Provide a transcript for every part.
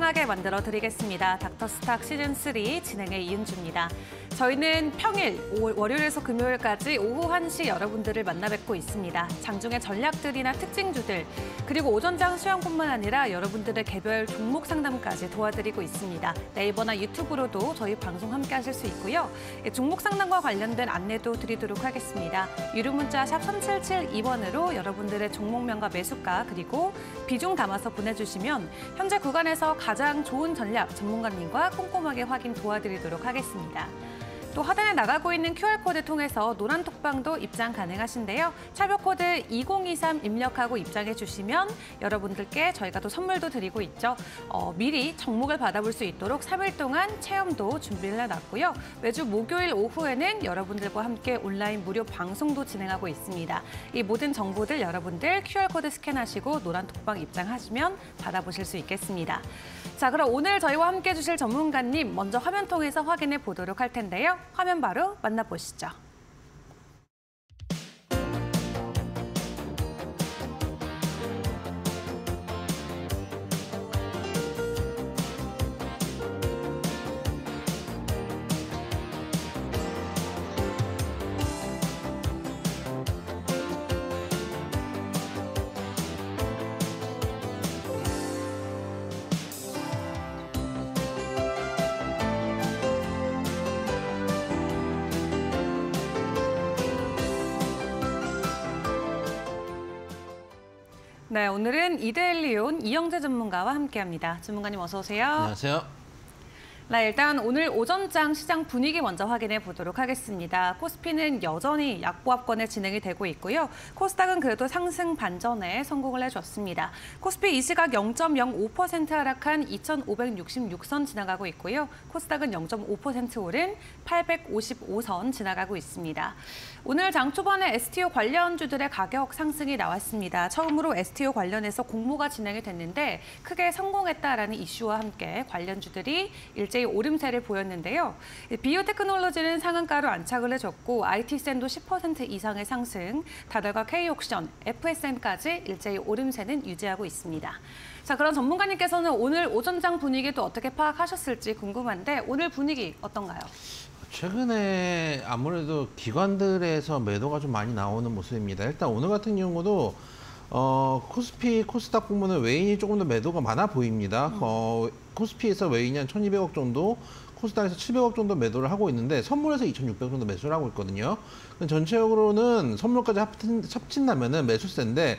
하게 만들어 드리겠습니다. 닥터스탁 시즌3 진행의 이은주입니다. 저희는 평일, 월요일에서 금요일까지 오후 1시 여러분들을 만나 뵙고 있습니다. 장중의 전략들이나 특징주들, 그리고 오전장 수영뿐만 아니라 여러분들의 개별 종목 상담까지 도와드리고 있습니다. 네이버나 유튜브로도 저희 방송 함께 하실 수 있고요. 예, 종목 상담과 관련된 안내도 드리도록 하겠습니다. 유료 문자 샵 3772번으로 여러분들의 종목명과 매수가 그리고 비중 담아서 보내주시면 현재 구간에서 가장 좋은 전략 전문가님과 꼼꼼하게 확인 도와드리도록 하겠습니다. 또 하단에 나가고 있는 QR코드 통해서 노란 톡방도 입장 가능하신데요. 차별코드 2023 입력하고 입장해 주시면 여러분들께 저희가 또 선물도 드리고 있죠. 어, 미리 정목을 받아볼 수 있도록 3일 동안 체험도 준비를 해놨고요. 매주 목요일 오후에는 여러분들과 함께 온라인 무료 방송도 진행하고 있습니다. 이 모든 정보들 여러분들 QR코드 스캔하시고 노란 톡방 입장하시면 받아보실 수 있겠습니다. 자, 그럼 오늘 저희와 함께 해주실 전문가님 먼저 화면 통해서 확인해 보도록 할 텐데요. 화면 바로 만나보시죠. 네, 오늘은 이데일리온 이영재 전문가와 함께합니다. 전문가님 어서 오세요. 안녕하세요. 네, 일단 오늘 오전장 시장 분위기 먼저 확인해 보도록 하겠습니다. 코스피는 여전히 약보합권에 진행이 되고 있고요. 코스닥은 그래도 상승 반전에 성공을 해줬습니다. 코스피 이 시각 0.05% 하락한 2,566선 지나가고 있고요. 코스닥은 0.5% 오른 855선 지나가고 있습니다. 오늘 장 초반에 STO 관련주들의 가격 상승이 나왔습니다. 처음으로 STO 관련해서 공모가 진행이 됐는데 크게 성공했다라는 이슈와 함께 관련주들이 일제히 오름세를 보였는데요. 비오테크놀로지는 상한가로 안착을 해줬고 IT센도 10% 이상의 상승, 다달과 K옥션, FSN까지 일제히 오름세는 유지하고 있습니다. 자, 그럼 전문가님께서는 오늘 오전장 분위기도 어떻게 파악하셨을지 궁금한데 오늘 분위기 어떤가요? 최근에 아무래도 기관들에서 매도가 좀 많이 나오는 모습입니다. 일단 오늘 같은 경우도 어, 코스피, 코스닥 보면은 외인이 조금 더 매도가 많아 보입니다. 음. 어, 코스피에서 외인이 한 1,200억 정도, 코스닥에서 700억 정도 매도를 하고 있는데 선물에서 2,600억 정도 매수를 하고 있거든요. 전체적으로는 선물까지 합친, 합친다면 은 매수세인데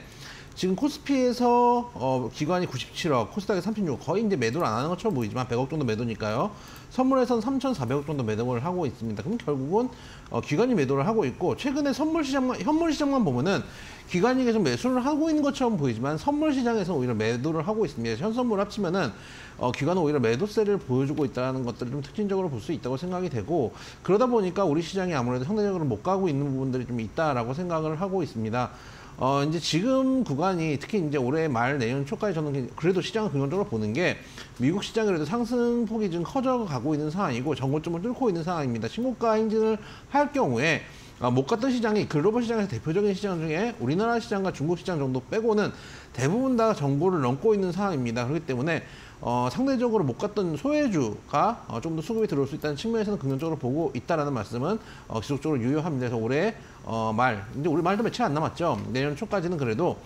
지금 코스피에서 어, 기관이 97억, 코스닥에 36억, 거의 이제 매도를 안 하는 것처럼 보이지만 100억 정도 매도니까요. 선물에서는 3,400억 정도 매도를 하고 있습니다. 그럼 결국은 어, 기관이 매도를 하고 있고 최근에 선물 시장만 현물 시장만 보면은 기관이 계속 매수를 하고 있는 것처럼 보이지만 선물 시장에서 오히려 매도를 하고 있습니다. 현선물 합치면은 어, 기관은 오히려 매도세를 보여주고 있다는 것들을 좀 특징적으로 볼 수 있다고 생각이 되고 그러다 보니까 우리 시장이 아무래도 상대적으로 못 가고 있는 부분들이 좀 있다라고 생각을 하고 있습니다. 어, 이제 지금 구간이 특히 이제 올해 말 내년 초까지 저는 그래도 시장을 긍정적으로 보는 게 미국 시장이 그래도 상승폭이 좀 커져 가고 있는 상황이고 정고점을 뚫고 있는 상황입니다. 신고가 행진을 할 경우에 아, 못 갔던 시장이 글로벌 시장에서 대표적인 시장 중에 우리나라 시장과 중국 시장 정도 빼고는 대부분 다 정보를 넘고 있는 상황입니다. 그렇기 때문에 어, 상대적으로 못 갔던 소외주가 어, 좀더 수급이 들어올 수 있다는 측면에서는 긍정적으로 보고 있다라는 말씀은 어, 지속적으로 유효합니다. 그래서 올해 어, 말, 이제 올해 말도 며칠 안 남았죠. 내년 초까지는 그래도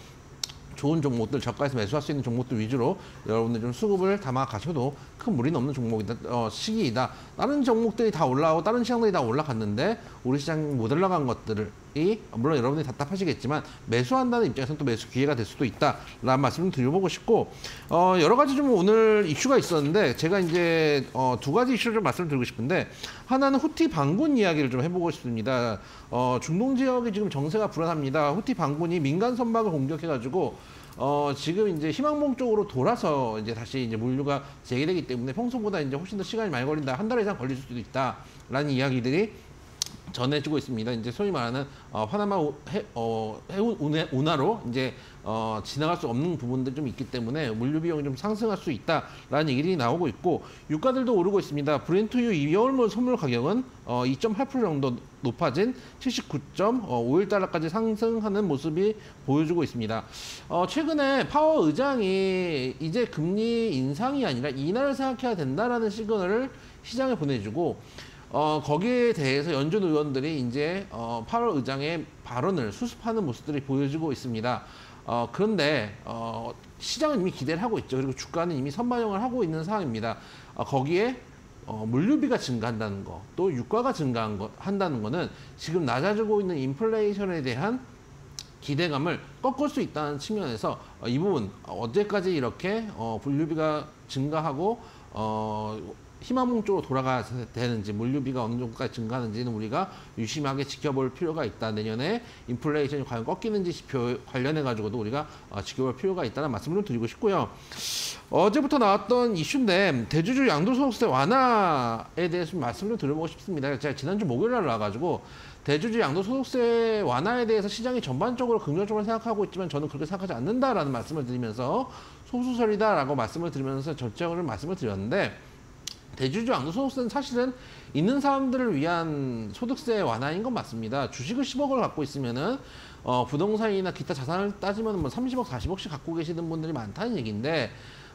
좋은 종목들 저가에서 매수할 수 있는 종목들 위주로 여러분들 좀 수급을 담아 가셔도 큰 무리는 없는 종목이다 어, 시기이다 다른 종목들이 다 올라오고 다른 시장들이 다 올라갔는데 우리 시장 못 올라간 것들을 이 물론 여러분들이 답답하시겠지만 매수한다는 입장에서는 또 매수 기회가 될 수도 있다라는 말씀을 드려보고 싶고 어, 여러 가지 좀 오늘 이슈가 있었는데 제가 이제 어, 두 가지 이슈를 좀 말씀드리고 싶은데 하나는 후티 반군 이야기를 좀 해보고 싶습니다. 어, 중동 지역이 지금 정세가 불안합니다. 후티 반군이 민간 선박을 공격해가지고 어, 지금 이제 희망봉 쪽으로 돌아서 이제 다시 이제 물류가 재개되기 때문에 평소보다 이제 훨씬 더 시간이 많이 걸린다. 한 달 이상 걸릴 수도 있다 라는 이야기들이 전해주고 있습니다. 이제 소위 말하는 어, 파나마 우- 해, 어, 해운 운해, 운하로 이제 어, 지나갈 수 없는 부분들이 좀 있기 때문에 물류 비용이 좀 상승할 수 있다라는 얘기들이 나오고 있고 유가들도 오르고 있습니다. 브렌트유 2월물 선물 가격은 어, 2.8% 정도 높아진 79.5달러까지 상승하는 모습이 보여주고 있습니다. 어, 최근에 파워 의장이 이제 금리 인상이 아니라 인하를 생각해야 된다라는 시그널을 시장에 보내주고 어, 거기에 대해서 연준 의원들이 이제 어, 파월 의장의 발언을 수습하는 모습들이 보여지고 있습니다. 어, 그런데 어, 시장은 이미 기대를 하고 있죠. 그리고 주가는 이미 선반영을 하고 있는 상황입니다. 어, 거기에 어, 물류비가 증가한다는 거, 또 유가가 증가한 거, 한다는 거는 지금 낮아지고 있는 인플레이션에 대한 기대감을 꺾을 수 있다는 측면에서 어, 이 부분 어, 언제까지 이렇게 어, 물류비가 증가하고 어, 희망봉 쪽으로 돌아가야 되는지 물류비가 어느 정도까지 증가하는지는 우리가 유심하게 지켜볼 필요가 있다. 내년에 인플레이션이 과연 꺾이는지 지표 관련해 가지고도 우리가 어, 지켜볼 필요가 있다는 말씀을 좀 드리고 싶고요. 어제부터 나왔던 이슈인데 대주주 양도소득세 완화에 대해서 좀 말씀을 좀 드려보고 싶습니다. 제가 지난주 목요일 날 나와가지고 대주주 양도소득세 완화에 대해서 시장이 전반적으로 긍정적으로 생각하고 있지만 저는 그렇게 생각하지 않는다라는 말씀을 드리면서 소수설이다라고 말씀을 드리면서 전적으로 말씀을 드렸는데 대주주 양도소득세는 사실은 있는 사람들을 위한 소득세 완화인 건 맞습니다. 주식을 10억을 갖고 있으면은 어, 부동산이나 기타 자산을 따지면 뭐 30억, 40억씩 갖고 계시는 분들이 많다는 얘기인데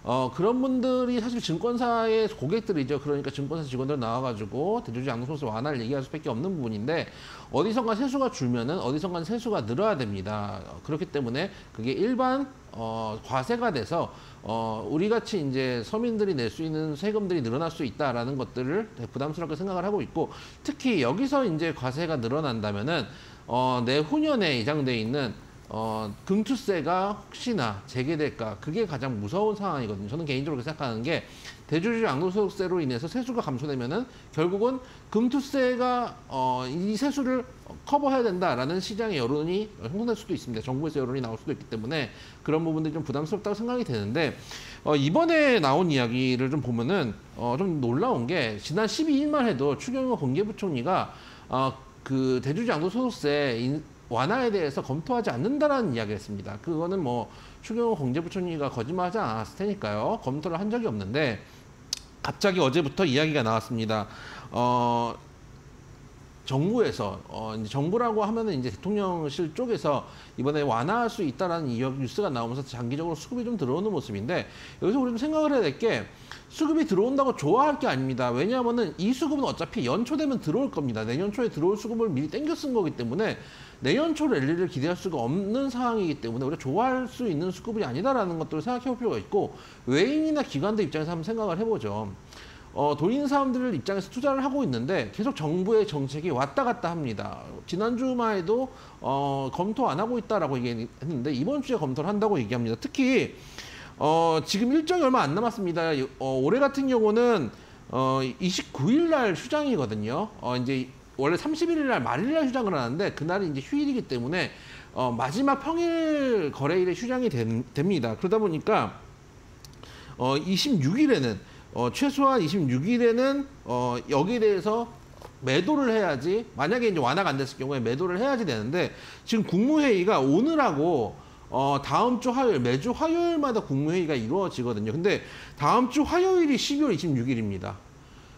어, 그런 분들이 사실 증권사의 고객들이죠. 그러니까 증권사 직원들 나와가지고 대주주 양도소득세 완화를 얘기할 수밖에 없는 부분인데 어디선가 세수가 줄면은 어디선가 세수가 늘어야 됩니다. 어, 그렇기 때문에 그게 일반 어, 과세가 돼서 어, 우리 같이 이제 서민들이 낼 수 있는 세금들이 늘어날 수 있다라는 것들을 부담스럽게 생각을 하고 있고 특히 여기서 이제 과세가 늘어난다면은 어, 내후년에 예정돼 있는 어, 금투세가 혹시나 재개될까 그게 가장 무서운 상황이거든요. 저는 개인적으로 생각하는 게 대주주 양도소득세로 인해서 세수가 감소되면은 결국은 금투세가 어, 이 세수를 커버해야 된다라는 시장의 여론이 형성될 수도 있습니다. 정부에서 여론이 나올 수도 있기 때문에 그런 부분들이 좀 부담스럽다고 생각이 되는데 어, 이번에 나온 이야기를 좀 보면은 어, 좀 놀라운 게 지난 12일만 해도 추경호 공개부총리가 어, 그 대주주 양도소득세 인, 완화에 대해서 검토하지 않는다라는 이야기를 했습니다. 그거는 뭐 추경호 경제부총리가 거짓말하지 않았을 테니까요. 검토를 한 적이 없는데 갑자기 어제부터 이야기가 나왔습니다. 어, 정부에서 어, 정부라고 하면은 이제 대통령실 쪽에서 이번에 완화할 수 있다라는 이 뉴스가 나오면서 장기적으로 수급이 좀 들어오는 모습인데 여기서 우리 좀 생각을 해야 될게 수급이 들어온다고 좋아할 게 아닙니다. 왜냐하면은 이 수급은 어차피 연초 되면 들어올 겁니다. 내년 초에 들어올 수급을 미리 땡겨 쓴 거기 때문에 내년 초 랠리를 기대할 수가 없는 상황이기 때문에 우리가 좋아할 수 있는 수급이 아니다라는 것들을 생각해 볼 필요가 있고 외인이나 기관들 입장에서 한번 생각을 해보죠. 어, 돈 있는 사람들 입장에서 투자를 하고 있는데 계속 정부의 정책이 왔다 갔다 합니다. 지난주만 해도 어, 검토 안 하고 있다라고 얘기했는데 이번 주에 검토를 한다고 얘기합니다. 특히 어, 지금 일정이 얼마 안 남았습니다. 어, 올해 같은 경우는 어, 29일 날 휴장이거든요. 어, 이제 원래 31일 날 말일 날 휴장을 하는데 그날이 이제 휴일이기 때문에 어, 마지막 평일 거래일에 휴장이 된, 됩니다. 그러다 보니까 어, 26일에는 어, 최소한 26일에는 어, 여기에 대해서 매도를 해야지 만약에 이제 완화가 안 됐을 경우에 매도를 해야지 되는데 지금 국무회의가 오늘하고 어, 다음 주 화요일 매주 화요일마다 국무회의가 이루어지거든요. 근데 다음 주 화요일이 12월 26일입니다.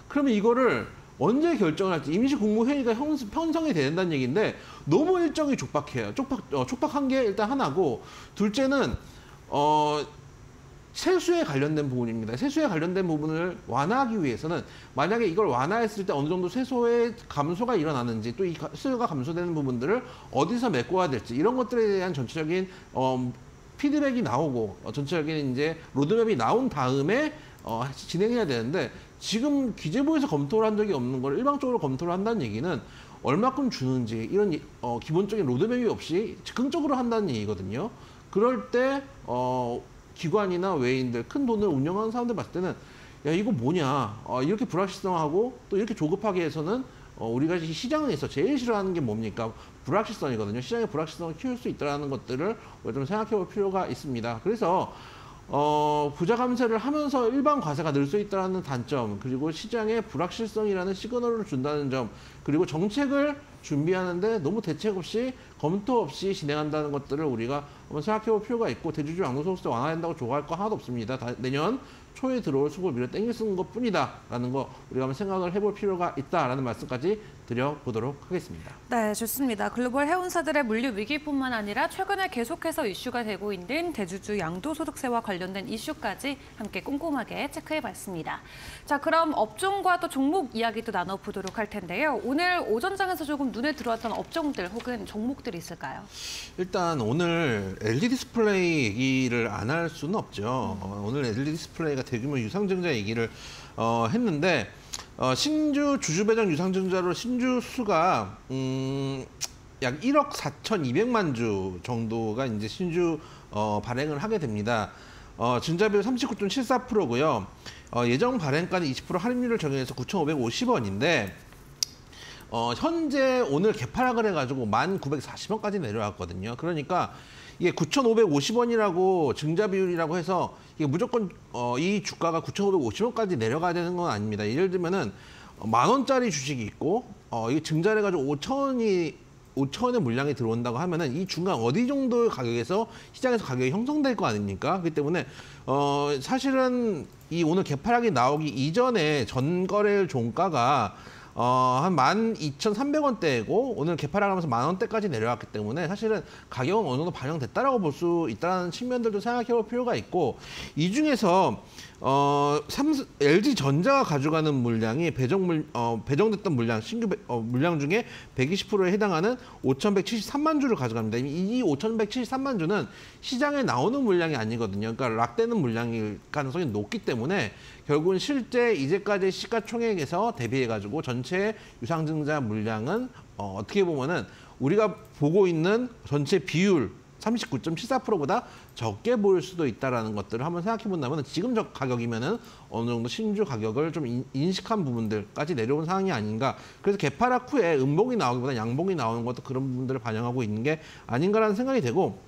그러면 이거를 언제 결정을 할지 임시 국무회의가 형, 편성이 된다는 얘기인데 너무 일정이 촉박해요. 촉박 어, 촉박한 게 일단 하나고 둘째는 어 세수에 관련된 부분입니다. 세수에 관련된 부분을 완화하기 위해서는 만약에 이걸 완화했을 때 어느 정도 세수의 감소가 일어나는지 또이 세수가 감소되는 부분들을 어디서 메꿔야 될지 이런 것들에 대한 전체적인 어, 피드백이 나오고 어, 전체적인 이제 로드맵이 나온 다음에 어, 진행해야 되는데 지금 기재부에서 검토를 한 적이 없는 걸 일방적으로 검토를 한다는 얘기는 얼마큼 주는지 이런 어, 기본적인 로드맵이 없이 즉흥적으로 한다는 얘기거든요. 그럴 때 어, 기관이나 외인들 큰 돈을 운영하는 사람들 봤을 때는 야 이거 뭐냐? 어, 이렇게 불확실성하고 또 이렇게 조급하게 해서는 어, 우리가 시장에서 제일 싫어하는 게 뭡니까? 불확실성이거든요. 시장의 불확실성을 키울 수 있다는 것들을 좀 생각해 볼 필요가 있습니다. 그래서 어, 부자 감세를 하면서 일반 과세가 늘 수 있다는 단점, 그리고 시장의 불확실성이라는 시그널을 준다는 점, 그리고 정책을 준비하는데 너무 대책 없이 검토 없이 진행한다는 것들을 우리가 한번 생각해 볼 필요가 있고 대주주 양도소득세 완화된다고 좋아할 거 하나도 없습니다. 다, 내년 초에 들어올 밀어 땡길 수 있는 것뿐이다 라는 거 우리가 한번 생각을 해볼 필요가 있다라는 말씀까지 드려보도록 하겠습니다. 네, 좋습니다. 글로벌 해운사들의 물류 위기뿐만 아니라 최근에 계속해서 이슈가 되고 있는 대주주 양도소득세와 관련된 이슈까지 함께 꼼꼼하게 체크해봤습니다. 자, 그럼 업종과 또 종목 이야기도 나눠보도록 할 텐데요. 오늘 오전장에서 조금 눈에 들어왔던 업종들 혹은 종목들이 있을까요? 일단 오늘 LG 디스플레이 얘기를 안 할 수는 없죠. 어, 오늘 LG 디스플레이가 대규모 유상증자 얘기를 어, 했는데 어, 신주 주주 배정 유상증자로 신주 수가 음, 약 1억 4,200만 주 정도가 이제 신주 어, 발행을 하게 됩니다. 어, 증자비율 39.74%고요. 어, 예정 발행까지 20% 할인율을 적용해서 9,550원인데 어, 현재 오늘 개파락을 해가지고 1,940원까지 내려왔거든요. 그러니까 이게 9,550원이라고 증자 비율이라고 해서 이게 무조건 어, 이 주가가 9,550원까지 내려가야 되는 건 아닙니다. 예를 들면은 어, 만 원짜리 주식이 있고 어, 이게 증자를 해가지고 5천원이 5천원의 물량이 들어온다고 하면은 이 중간 어디 정도의 가격에서 시장에서 가격이 형성될 거 아닙니까? 그렇기 때문에 어 사실은 이 오늘 개파락이 나오기 이전에 전거래일 종가가 어, 한 12,300원대고 오늘 개파락하면서 만 원대까지 내려왔기 때문에 사실은 가격은 어느 정도 반영됐다라고 볼 수 있다는 측면들도 생각해 볼 필요가 있고 이 중에서 어, 삼, LG 전자가 가져가는 물량이 배정 물, 어, 배정됐던 물량, 신규 배, 어, 물량 중에 120%에 해당하는 5,173만 주를 가져갑니다. 이 5,173만 주는 시장에 나오는 물량이 아니거든요. 그러니까 락되는 물량일 가능성이 높기 때문에 결국은 실제 이제까지 시가총액에서 대비해가지고 전체 유상증자 물량은 어, 어떻게 보면은 우리가 보고 있는 전체 비율 39.74%보다 적게 보일 수도 있다라는 것들을 한번 생각해 본다면 지금 저 가격이면은 어느 정도 신주 가격을 좀 인식한 부분들까지 내려온 상황이 아닌가. 그래서 갭하락 후에 음봉이 나오기보다 양봉이 나오는 것도 그런 부분들을 반영하고 있는 게 아닌가라는 생각이 되고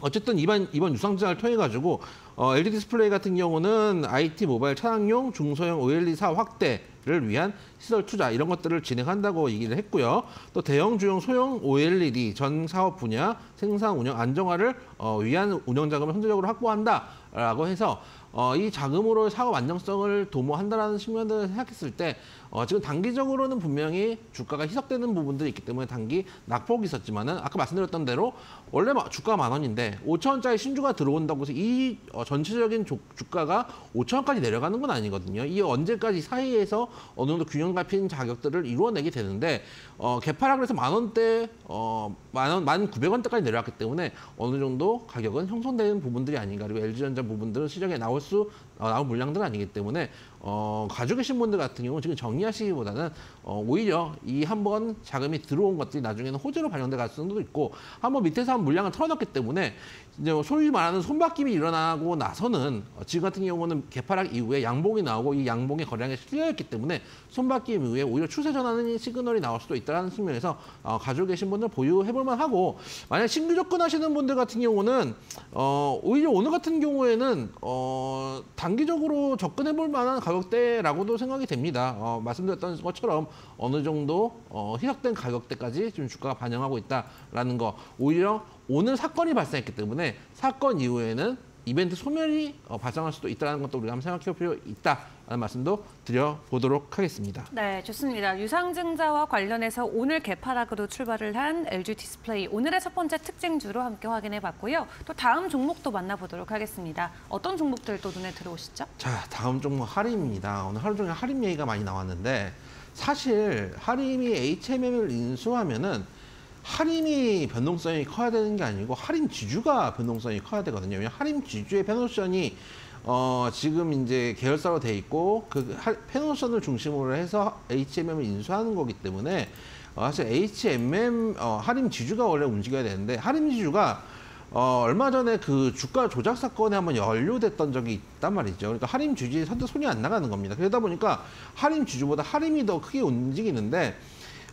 어쨌든 이번 이번 유상증자를 통해 가지고 어, LG 디스플레이 같은 경우는 IT 모바일 차량용 중소형 OLED 사업 확대를 위한 시설 투자 이런 것들을 진행한다고 얘기를 했고요. 또 대형 주용 소형 OLED 전 사업 분야 생산 운영 안정화를 어, 위한 운영 자금을 현재적으로 확보한다라고 해서 어, 이 자금으로 사업 안정성을 도모한다라는 측면들을 생각했을 때 어, 지금 단기적으로는 분명히 주가가 희석되는 부분들이 있기 때문에 단기 낙폭이 있었지만은 아까 말씀드렸던 대로 원래 주가가 만 원인데 5천 원짜리 신주가 들어온다고 해서 이 어, 전체적인 주, 주가가 5천 원까지 내려가는 건 아니거든요. 이 언제까지 사이에서 어느 정도 균형 잡힌 자격들을 이루어내게 되는데 어, 개파락을 해서 만 원대 어, 만 원, 만 구백 원대까지 내려왔기 때문에 어느 정도 가격은 형성되는 부분들이 아닌가 그리고 LG전자 부분들은 시장에 나올 수 어, 나올 물량들은 아니기 때문에 어, 가지고 계신 분들 같은 경우는 지금 정리하시기보다는 어, 오히려 이 한 번 자금이 들어온 것들이 나중에는 호재로 반영될 가능성도 있고 한 번 밑에서 한 물량을 털어놨기 때문에 이제 뭐 소위 말하는 손바뀜이 일어나고 나서는 어, 지금 같은 경우는 개파락 이후에 양봉이 나오고 이 양봉의 거래량이 실려있기 때문에 손바뀜 이후에 오히려 추세 전환의 시그널이 나올 수도 있다는 측면에서 어, 가지고 계신 분들 보유해볼 만하고 만약 신규 접근하시는 분들 같은 경우는 어, 오히려 오늘 같은 경우에는 어, 단기적으로 접근해볼 만한 가격대라고도 생각이 됩니다. 어, 말씀드렸던 것처럼 어느 정도 어, 희석된 가격대까지 지금 주가가 반영하고 있다라는 거 오히려 오늘 사건이 발생했기 때문에 사건 이후에는 이벤트 소멸이 어, 발생할 수도 있다는 것도 우리가 한번 생각해 볼 필요 있다라는 말씀도 드려보도록 하겠습니다. 네, 좋습니다. 유상증자와 관련해서 오늘 갭하락으로 출발을 한 LG 디스플레이 오늘의 첫 번째 특징주로 함께 확인해 봤고요. 또 다음 종목도 만나보도록 하겠습니다. 어떤 종목들 또 눈에 들어오시죠? 자, 다음 종목 하림입니다. 오늘 하루 종일 하림 얘기가 많이 나왔는데 사실 하림이 HMM을 인수하면은 하림이 변동성이 커야 되는 게 아니고 하림 지주가 변동성이 커야 되거든요. 왜냐하면 하림 지주의 팬오션이 어, 지금 이제 계열사로 돼 있고 그 페노션을 중심으로 해서 HMM을 인수하는 거기 때문에 어, 사실 HMM 어, 할인 지주가 원래 움직여야 되는데 할인 지주가 어, 얼마 전에 그 주가 조작 사건에 한번 연루됐던 적이 있단 말이죠. 그러니까 할인 주주의 선뜻 손이 안 나가는 겁니다. 그러다 보니까 할인 주주보다 할인이 더 크게 움직이는데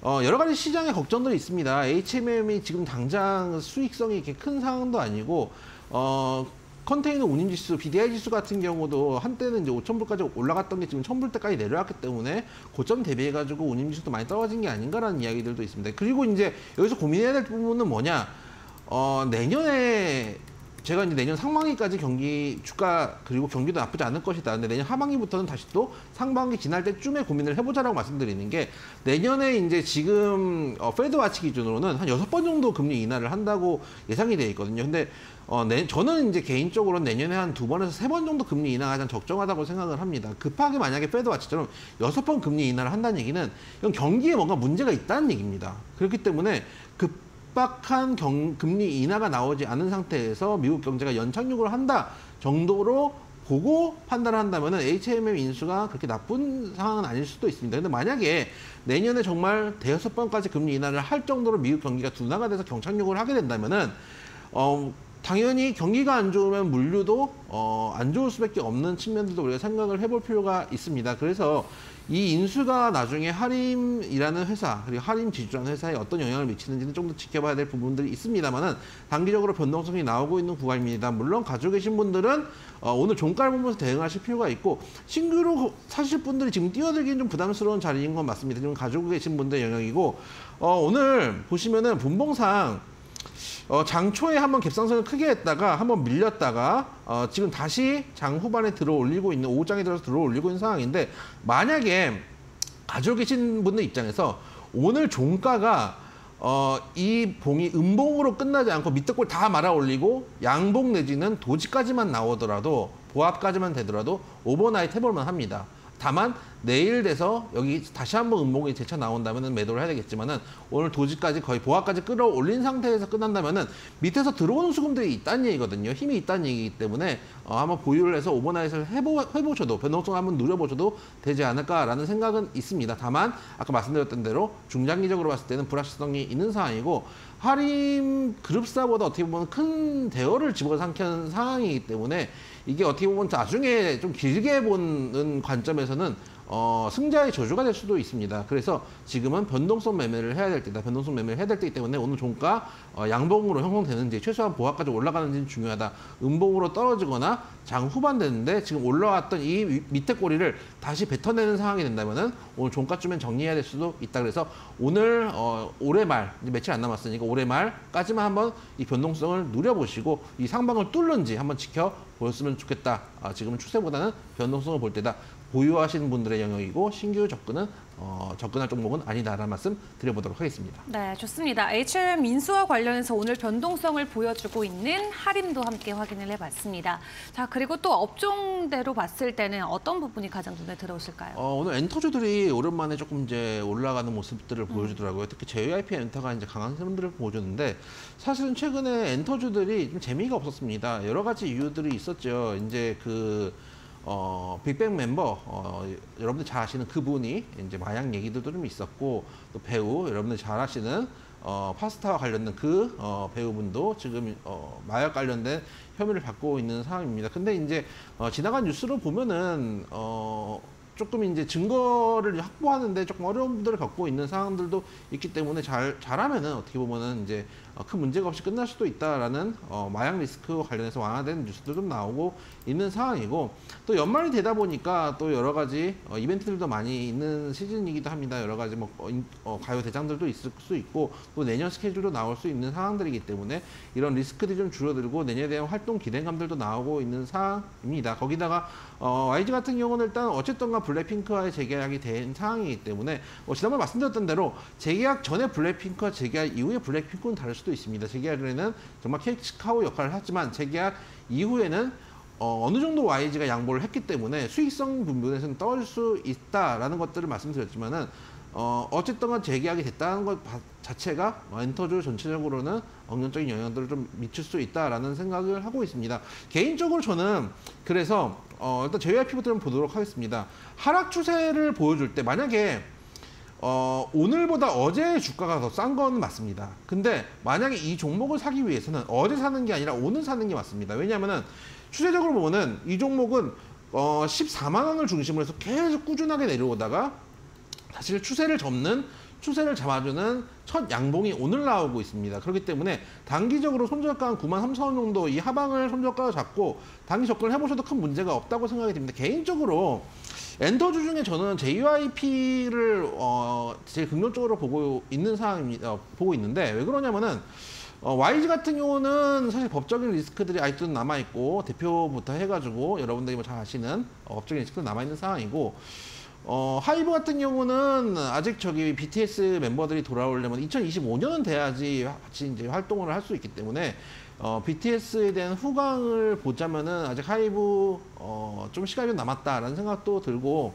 어, 여러 가지 시장의 걱정들이 있습니다. HMM이 지금 당장 수익성이 이렇게 큰 상황도 아니고, 어, 컨테이너 운임 지수, BDI 지수 같은 경우도 한때는 이제 5,000불까지 올라갔던 게 지금 1,000불대까지 내려왔기 때문에 고점 대비해 가지고 운임 지수도 많이 떨어진 게 아닌가라는 이야기들도 있습니다. 그리고 이제 여기서 고민해야 될 부분은 뭐냐? 어, 내년에 제가 이제 내년 상반기까지 경기 주가 그리고 경기도 나쁘지 않을 것이다. 근데 내년 하반기부터는 다시 또 상반기 지날 때쯤에 고민을 해보자라고 말씀드리는 게 내년에 이제 지금 어, Fed Watch 기준으로는 한 여섯 번 정도 금리 인하를 한다고 예상이 돼 있거든요. 근데 어, 내, 저는 이제 개인적으로 내년에 한 두 번에서 세 번 정도 금리 인하가 가장 적정하다고 생각을 합니다. 급하게 만약에 Fed Watch처럼 여섯 번 금리 인하를 한다는 얘기는 이건 경기에 뭔가 문제가 있다는 얘기입니다. 그렇기 때문에 급 급박한 경, 금리 인하가 나오지 않은 상태에서 미국 경제가 연착륙을 한다 정도로 보고 판단을 한다면 HMM 인수가 그렇게 나쁜 상황은 아닐 수도 있습니다. 근데 만약에 내년에 정말 대여섯 번까지 금리 인하를 할 정도로 미국 경기가 둔화가 돼서 경착륙을 하게 된다면 은 어 당연히 경기가 안 좋으면 물류도 어, 안 좋을 수밖에 없는 측면들도 우리가 생각을 해볼 필요가 있습니다. 그래서 이 인수가 나중에 하림이라는 회사 그리고 하림 지주라는 회사에 어떤 영향을 미치는지는 좀 더 지켜봐야 될 부분들이 있습니다만은 단기적으로 변동성이 나오고 있는 구간입니다. 물론 가지고 계신 분들은 어, 오늘 종가를 보면서 대응하실 필요가 있고 신규로 사실 분들이 지금 뛰어들기는 좀 부담스러운 자리인 건 맞습니다. 지금 가지고 계신 분들의 영역이고 어, 오늘 보시면은 분봉상 어, 장 초에 한번 갭상승을 크게 했다가 한번 밀렸다가 어, 지금 다시 장 후반에 들어 올리고 있는 오장에 들어서 들어 올리고 있는 상황인데 만약에 가지고 계신 분들 입장에서 오늘 종가가 어, 이 봉이 음봉으로 끝나지 않고 밑에 꼬리 말아 올리고 양봉 내지는 도지까지만 나오더라도 보합까지만 되더라도 overnight 해볼만 합니다. 다만 내일 돼서 여기 다시 한번 음봉이 재차 나온다면 매도를 해야 되겠지만은 오늘 도지까지 거의 보합까지 끌어올린 상태에서 끝난다면은 밑에서 들어오는 수금들이 있다는 얘기거든요. 힘이 있다는 얘기이기 때문에 어, 한번 보유를 해서 오버나잇을 해보, 해보셔도 변동성 한번 누려보셔도 되지 않을까라는 생각은 있습니다. 다만 아까 말씀드렸던 대로 중장기적으로 봤을 때는 불확실성이 있는 상황이고 하림 그룹사보다 어떻게 보면 큰 대어를 집어삼키는 상황이기 때문에 이게 어떻게 보면 나중에 좀 길게 보는 관점에서는 어, 승자의 저주가 될 수도 있습니다. 그래서 지금은 변동성 매매를 해야 될 때다. 변동성 매매를 해야 될 때이기 때문에 오늘 종가 어, 양봉으로 형성되는지 최소한 보합까지 올라가는지는 중요하다. 음봉으로 떨어지거나 장 후반 되는데 지금 올라왔던 이 밑에 꼬리를 다시 뱉어내는 상황이 된다면은 오늘 종가쯤엔 정리해야 될 수도 있다. 그래서 오늘 어, 올해 말 이제 며칠 안 남았으니까 올해 말까지만 한번 이 변동성을 누려보시고 이 상방을 뚫는지 한번 지켜 보였으면 좋겠다. 아, 지금은 추세보다는 변동성을 볼 때다. 보유하시는 분들의 영역이고 신규 접근은 어, 접근할 종목은 아니다라는 말씀 드려보도록 하겠습니다. 네, 좋습니다. HM 인수와 관련해서 오늘 변동성을 보여주고 있는 할인도 함께 확인을 해봤습니다. 자, 그리고 또 업종대로 봤을 때는 어떤 부분이 가장 눈에 들어오실까요? 어, 오늘 엔터주들이 오랜만에 조금 이제 올라가는 모습들을 보여주더라고요. 특히 JYP 엔터가 이제 강한 흐름들을 보여줬는데 사실은 최근에 엔터주들이 좀 재미가 없었습니다. 여러 가지 이유들이 있었죠. 이제 그 어, 빅뱅 멤버, 어, 여러분들 잘 아시는 그분이 이제 마약 얘기들도 좀 있었고, 또 배우, 여러분들 잘 아시는 어, 파스타와 관련된 그 어, 배우분도 지금 어, 마약 관련된 혐의를 받고 있는 상황입니다. 근데 이제 어, 지나간 뉴스로 보면은 어, 조금 이제 증거를 확보하는데 조금 어려운 분들을 겪고 있는 상황들도 있기 때문에 잘 잘하면은 어떻게 보면은 이제 어, 큰 문제가 없이 끝날 수도 있다라는 어, 마약 리스크와 관련해서 완화된 뉴스도 좀 나오고 있는 상황이고 또 연말이 되다 보니까 또 여러 가지 어, 이벤트들도 많이 있는 시즌이기도 합니다. 여러 가지 뭐 어, 어, 가요 대장들도 있을 수 있고 또 내년 스케줄도 나올 수 있는 상황들이기 때문에 이런 리스크들이 좀 줄어들고 내년에 대한 활동 기대감들도 나오고 있는 상황입니다. 거기다가 어, YG 같은 경우는 일단 어쨌든가 블랙핑크와의 재계약이 된 상황이기 때문에 어, 지난번에 말씀드렸던 대로 재계약 전에 블랙핑크와 재계약 이후에 블랙핑크는 다를 수도 있습니다. 재계약에는 정말 케이크카우 역할을 하지만 재계약 이후에는 어, 어느 정도 YG가 양보를 했기 때문에 수익성 부분에서는 떨어질 수 있다라는 것들을 말씀드렸지만은 어, 어쨌든 재계약이 됐다는 것 자체가 엔터주 전체적으로는 억면적인 영향들을 좀 미칠 수 있다라는 생각을 하고 있습니다. 개인적으로 저는 그래서 어, 일단 JYP부터 좀 보도록 하겠습니다. 하락 추세를 보여줄 때 만약에 어, 오늘보다 어제의 주가가 더 싼 건 맞습니다. 근데 만약에 이 종목을 사기 위해서는 어제 사는 게 아니라 오늘 사는 게 맞습니다. 왜냐하면은 추세적으로 보면은 이 종목은 어, 14만 원을 중심으로 해서 계속 꾸준하게 내려오다가 사실 추세를 접는 추세를 잡아주는 첫 양봉이 오늘 나오고 있습니다. 그렇기 때문에 단기적으로 손절가 한 9만 3천 원 정도 이 하방을 손절가로 잡고 단기 접근을 해보셔도 큰 문제가 없다고 생각이 듭니다. 개인적으로 엔더주 중에 저는 JYP를 어, 제일 긍정적으로 보고 있는 상황입니다. 어, 보고 있는데 왜 그러냐면은 어, YG 같은 경우는 사실 법적인 리스크들이 아직도 남아있고 대표부터 해가지고 여러분들이 뭐 잘 아시는 어, 법적인 리스크도 남아있는 상황이고 어, 하이브 같은 경우는 아직 저기 BTS 멤버들이 돌아오려면 2025년은 돼야지 같이 이제 활동을 할 수 있기 때문에 어, BTS에 대한 후광을 보자면은 아직 하이브 어, 좀 시간이 좀 남았다라는 생각도 들고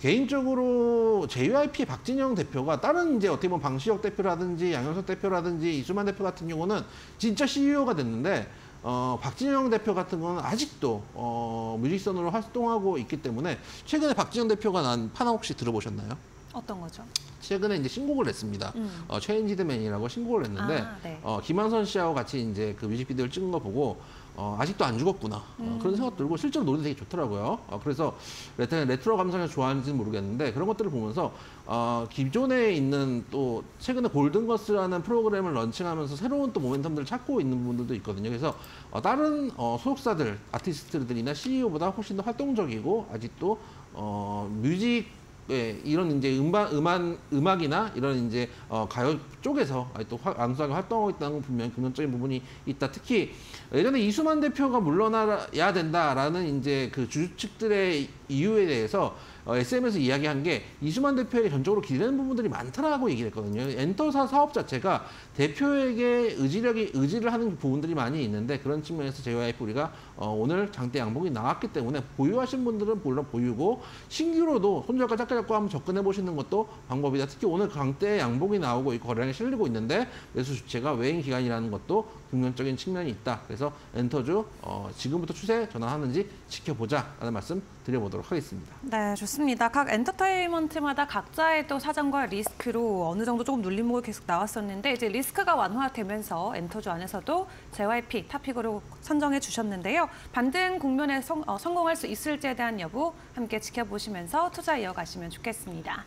개인적으로 JYP 박진영 대표가 다른 이제 어떻게 보면 방시혁 대표라든지 양현석 대표라든지 이수만 대표 같은 경우는 진짜 CEO가 됐는데 어, 박진영 대표 같은 경우는 아직도 어, 뮤지션으로 활동하고 있기 때문에 최근에 박진영 대표가 낸 판 아 혹시 들어보셨나요? 어떤 거죠? 최근에 이제 신곡을 냈습니다. 음. 어, Changed Man이라고 신곡을 냈는데 아, 네. 어, 김완선 씨하고 같이 이제 그 뮤직비디오를 찍은 거 보고 어, 아직도 안 죽었구나 어, 그런 생각 들고 실제로 노래 되게 좋더라고요. 어, 그래서 레트로, 레트로 감성을 좋아하는지는 모르겠는데 그런 것들을 보면서 어, 기존에 있는 또 최근에 골든걸스라는 프로그램을 런칭하면서 새로운 또 모멘텀들을 찾고 있는 분들도 있거든요. 그래서 어, 다른 어, 소속사들 아티스트들이나 CEO보다 훨씬 더 활동적이고 아직도 어, 뮤직 예, 이런 이제 음반, 음악, 음악이나 이런 이제 어, 가요 쪽에서 또 화- 왕성하게 활동하고 있다는 건 분명히 긍정적인 부분이 있다. 특히 예전에 이수만 대표가 물러나야 된다라는 이제 그 주축들의 이유에 대해서 어, SM에서 이야기한 게 이수만 대표에게 전적으로 기대는 부분들이 많다라고 얘기를 했거든요. 엔터사 사업 자체가 대표에게 의지력이 의지를 하는 부분들이 많이 있는데 그런 측면에서 JYP 우리가 어, 오늘 장대 양봉이 나왔기 때문에 보유하신 분들은 물론 보유고 신규로도 손절가 작게 잡고 한번 접근해 보시는 것도 방법이다. 특히 오늘 강대 양봉이 나오고 이 거래량이 실리고 있는데 매수 주체가 외인 기간이라는 것도 긍정적인 측면이 있다. 그래서 엔터주 어, 지금부터 추세 전환하는지 지켜보자라는 말씀 드려보도록 하겠습니다. 네, 좋습니다. 각 엔터테인먼트마다 각자의 또 사정과 리스크로 어느 정도 조금 눌림목이 계속 나왔었는데 이제 리스크가 완화되면서 엔터주 안에서도 JYP 탑픽으로 선정해 주셨는데요. 반등 국면에 성, 어, 성공할 수 있을지에 대한 여부 함께 지켜보시면서 투자 이어가시면 좋겠습니다.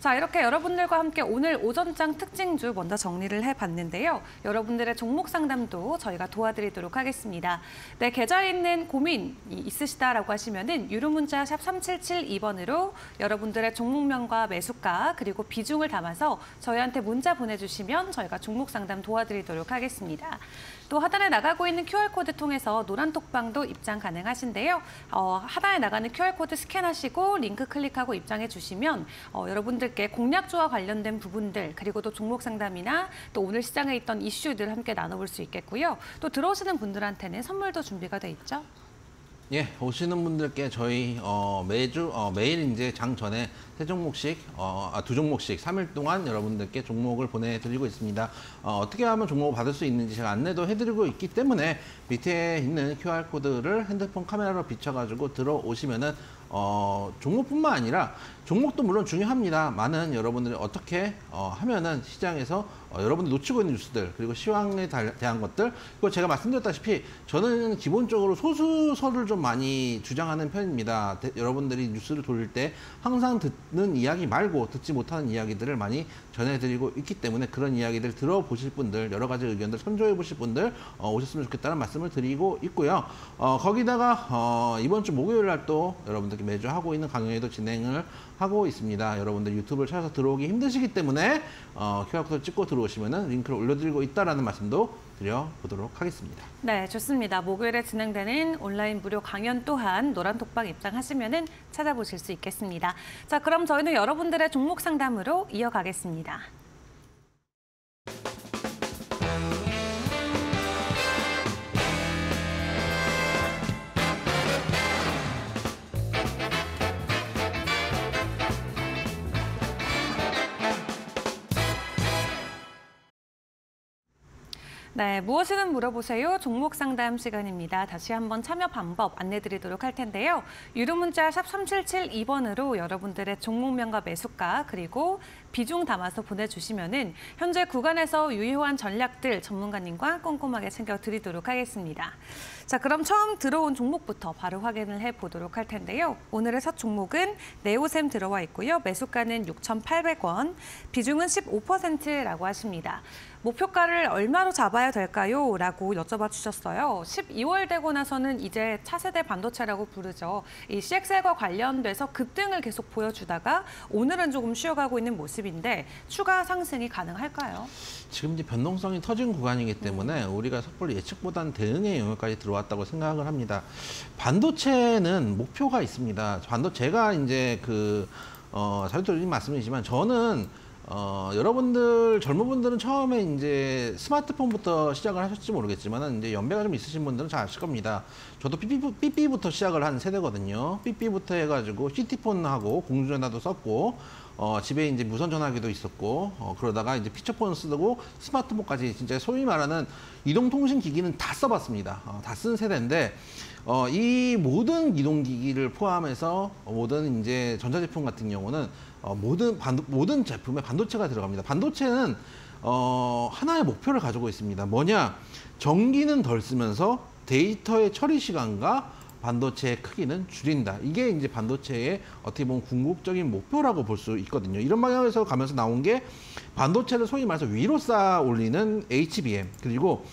자, 이렇게 여러분들과 함께 오늘 오전장 특징주 먼저 정리를 해봤는데요. 여러분들의 종목 상담도 저희가 도와드리도록 하겠습니다. 네, 계좌에 있는 고민 이- 있으시다라고 하시면은 유료 문자 샵 3772번으로 여러분들의 종목명과 매수가 그리고 비중을 담아서 저희한테 문자 보내주시면 저희가 종목 상담 도와드리도록 하겠습니다. 또 하단에 나가고 있는 QR코드 통해서 노란 톡방도 입장 가능하신데요. 어, 하단에 나가는 QR코드 스캔하시고 링크 클릭하고 입장해 주시면 어, 여러분들께 공략주와 관련된 부분들 그리고 또 종목 상담이나 또 오늘 시장에 있던 이슈들 함께 나눠볼 수 있겠고요. 또 들어오시는 분들한테는 선물도 준비가 돼 있죠. 예, 오시는 분들께 저희 어, 매주 어, 매일 이제 장 전에 세 종목씩 어, 아, 두 종목씩 3일 동안 여러분들께 종목을 보내드리고 있습니다. 어, 어떻게 하면 종목을 받을 수 있는지 제가 안내도 해드리고 있기 때문에 밑에 있는 QR 코드를 핸드폰 카메라로 비춰가지고 들어오시면은 어, 종목뿐만 아니라 종목도 물론 중요합니다. 많은 여러분들이 어떻게 어, 하면은 시장에서 어, 여러분들 놓치고 있는 뉴스들 그리고 시황에 달- 대한 것들 그리고 제가 말씀드렸다시피 저는 기본적으로 소수설을 좀 많이 주장하는 편입니다. 대- 여러분들이 뉴스를 돌릴 때 항상 듣는 이야기 말고 듣지 못하는 이야기들을 많이 전해드리고 있기 때문에 그런 이야기들 들어보실 분들 여러 가지 의견들 선조해 보실 분들 어, 오셨으면 좋겠다는 말씀을 드리고 있고요. 어, 거기다가 어, 이번 주 목요일 날 또 여러분들께 매주 하고 있는 강연회도 진행을 하고 있습니다. 여러분들 유튜브를 찾아서 들어오기 힘드시기 때문에 어, QR코드 찍고 들어오시면 링크를 올려드리고 있다라는 말씀도 드려보도록 하겠습니다. 네, 좋습니다. 목요일에 진행되는 온라인 무료 강연 또한 노란 톡방 입장하시면은 찾아보실 수 있겠습니다. 자, 그럼 저희는 여러분들의 종목 상담으로 이어가겠습니다. 네, 무엇이든 물어보세요. 종목 상담 시간입니다. 다시 한번 참여 방법 안내드리도록 할 텐데요. 유료 문자 샵 3772번으로 여러분들의 종목명과 매수가 그리고 비중 담아서 보내주시면은 현재 구간에서 유효한 전략들 전문가님과 꼼꼼하게 챙겨드리도록 하겠습니다. 자, 그럼 처음 들어온 종목부터 바로 확인을 해보도록 할 텐데요. 오늘의 첫 종목은 네오셈 들어와 있고요. 매수가는 6,800원, 비중은 15%라고 하십니다. 목표가를 얼마로 잡아야 될까요? 라고 여쭤봐 주셨어요. 12월 되고 나서는 이제 차세대 반도체라고 부르죠. 이 CXL과 관련돼서 급등을 계속 보여주다가 오늘은 조금 쉬어가고 있는 모습인데 추가 상승이 가능할까요? 지금 이제 변동성이 터진 구간이기 때문에 우리가 섣불리 예측보다는 대응의 영역까지 들어왔다고 생각을 합니다. 반도체는 목표가 있습니다. 반도체가 이제 그 어, 드린 말씀이지만 저는 어, 여러분들 젊은 분들은 처음에 이제 스마트폰부터 시작을 하셨지 모르겠지만은 이제 연배가 좀 있으신 분들은 잘 아실 겁니다. 저도 삐삐, 삐삐부터 시작을 한 세대거든요. 삐삐부터 해가지고 CT폰하고 공중전화도 썼고 어, 집에 이제 무선 전화기도 있었고 어, 그러다가 이제 피처폰 쓰고 스마트폰까지 진짜 소위 말하는 이동통신 기기는 다 써봤습니다. 어, 다 쓴 세대인데 어, 이 모든 이동기기를 포함해서 모든 이제 전자제품 같은 경우는 어, 모든 반 모든 제품에 반도체가 들어갑니다. 반도체는 어, 하나의 목표를 가지고 있습니다. 뭐냐? 전기는 덜 쓰면서 데이터의 처리 시간과 반도체의 크기는 줄인다. 이게 이제 반도체의 어떻게 보면 궁극적인 목표라고 볼 수 있거든요. 이런 방향에서 가면서 나온 게 반도체를 소위 말해서 위로 쌓아 올리는 HBM 그리고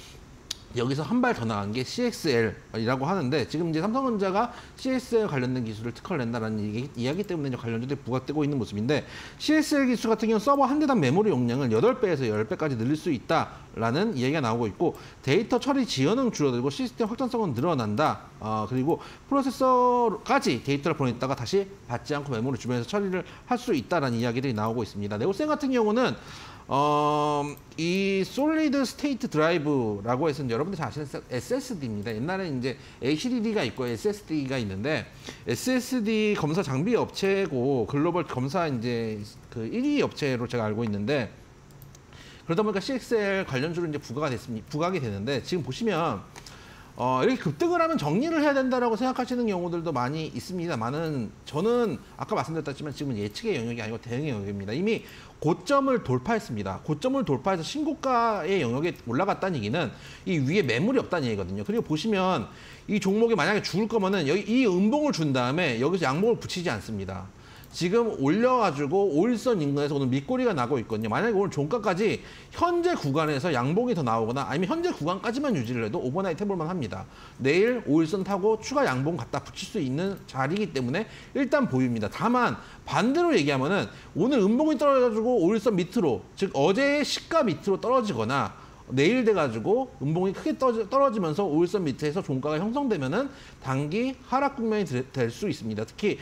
여기서 한 발 더 나간 게 CXL이라고 하는데 지금 이제 삼성전자가 CXL 관련된 기술을 특허를 낸다라는 얘기, 이야기 때문에 관련주들이 부각되고 있는 모습인데 CXL 기술 같은 경우는 서버 한 대당 메모리 용량을 8배에서 10배까지 늘릴 수 있다 라는 이야기가 나오고 있고 데이터 처리 지연은 줄어들고 시스템 확장성은 늘어난다. 어, 그리고 프로세서까지 데이터를 보냈다가 다시 받지 않고 메모리 주변에서 처리를 할 수 있다라는 이야기들이 나오고 있습니다. 네오셈 같은 경우는 어, 이 solid state drive라고 해서 여러분들 잘 아시는 SSD입니다. 옛날에 이제 HDD가 있고 SSD가 있는데 SSD 검사 장비 업체고 글로벌 검사 이제 그 1위 업체로 제가 알고 있는데 그러다 보니까 CXL 관련주로 이제 부각이 됐습니다. 부각이 되는데 지금 보시면 어, 이렇게 급등을 하면 정리를 해야 된다라고 생각하시는 경우들도 많이 있습니다. 많은 저는 아까 말씀드렸지만 지금은 예측의 영역이 아니고 대응의 영역입니다. 이미 고점을 돌파했습니다. 고점을 돌파해서 신고가의 영역에 올라갔다는 얘기는 이 위에 매물이 없다는 얘기거든요. 그리고 보시면 이 종목이 만약에 죽을 거면은 여기 이 음봉을 준 다음에 여기서 양봉을 붙이지 않습니다. 지금 올려가지고 5일선 인근에서 오늘 밑꼬리가 나고 있거든요. 만약에 오늘 종가까지 현재 구간에서 양봉이 더 나오거나 아니면 현재 구간까지만 유지를 해도 overnight 해볼만 합니다. 내일 5일선 타고 추가 양봉 갖다 붙일 수 있는 자리이기 때문에 일단 보입니다. 다만 반대로 얘기하면은 오늘 음봉이 떨어져가지고 5일선 밑으로 즉 어제의 시가 밑으로 떨어지거나 내일 돼가지고 음봉이 크게 떨어지면서 5일선 밑에서 종가가 형성되면은 단기 하락 국면이 될 수 있습니다. 특히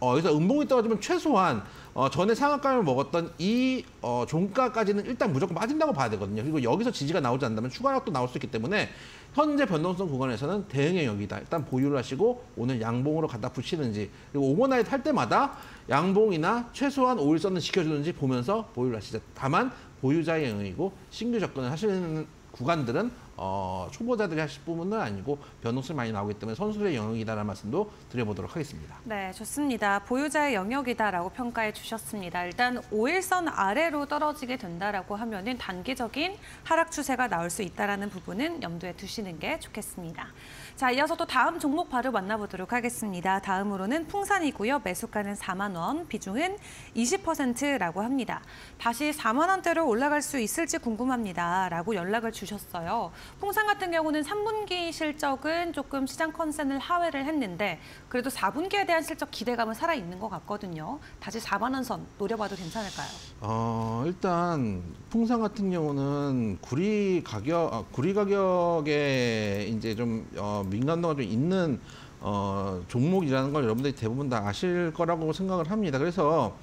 어, 여기서 음봉이 떨어지면 최소한 어, 전에 상한가를 먹었던 이 어, 종가까지는 일단 무조건 빠진다고 봐야 되거든요. 그리고 여기서 지지가 나오지 않는다면 추가 하락도 나올 수 있기 때문에 현재 변동성 구간에서는 대응의 영역이다. 일단 보유를 하시고 오늘 양봉으로 갖다 붙이는지 그리고 overnight 할 때마다 양봉이나 최소한 5일선을 지켜주는지 보면서 보유를 하시죠. 다만 보유자의 영역이고 신규 접근을 하시는 구간들은 어, 초보자들이 하실 부분은 아니고 변동성이 많이 나오기 때문에 선수의 영역이다라는 말씀도 드려보도록 하겠습니다. 네, 좋습니다. 보유자의 영역이다라고 평가해 주셨습니다. 일단 5일선 아래로 떨어지게 된다라고 하면 은 단기적인 하락 추세가 나올 수 있다라는 부분은 염두에 두시는 게 좋겠습니다. 자, 이어서 또 다음 종목 바로 만나보도록 하겠습니다. 다음으로는 풍산이고요. 매수가는 4만 원, 비중은 20%라고 합니다. 다시 4만 원대로 올라갈 수 있을지 궁금합니다. 라고 연락을 주셨어요. 풍산 같은 경우는 3분기 실적은 조금 시장 컨센을 하회를 했는데 그래도 4분기에 대한 실적 기대감은 살아 있는 것 같거든요. 다시 4만 원 선 노려봐도 괜찮을까요? 어, 일단 풍산 같은 경우는 구리 가격, 아, 구리 가격에 이제 좀 어, 민감도가 좀 있는 어, 종목이라는 걸 여러분들이 대부분 다 아실 거라고 생각을 합니다. 그래서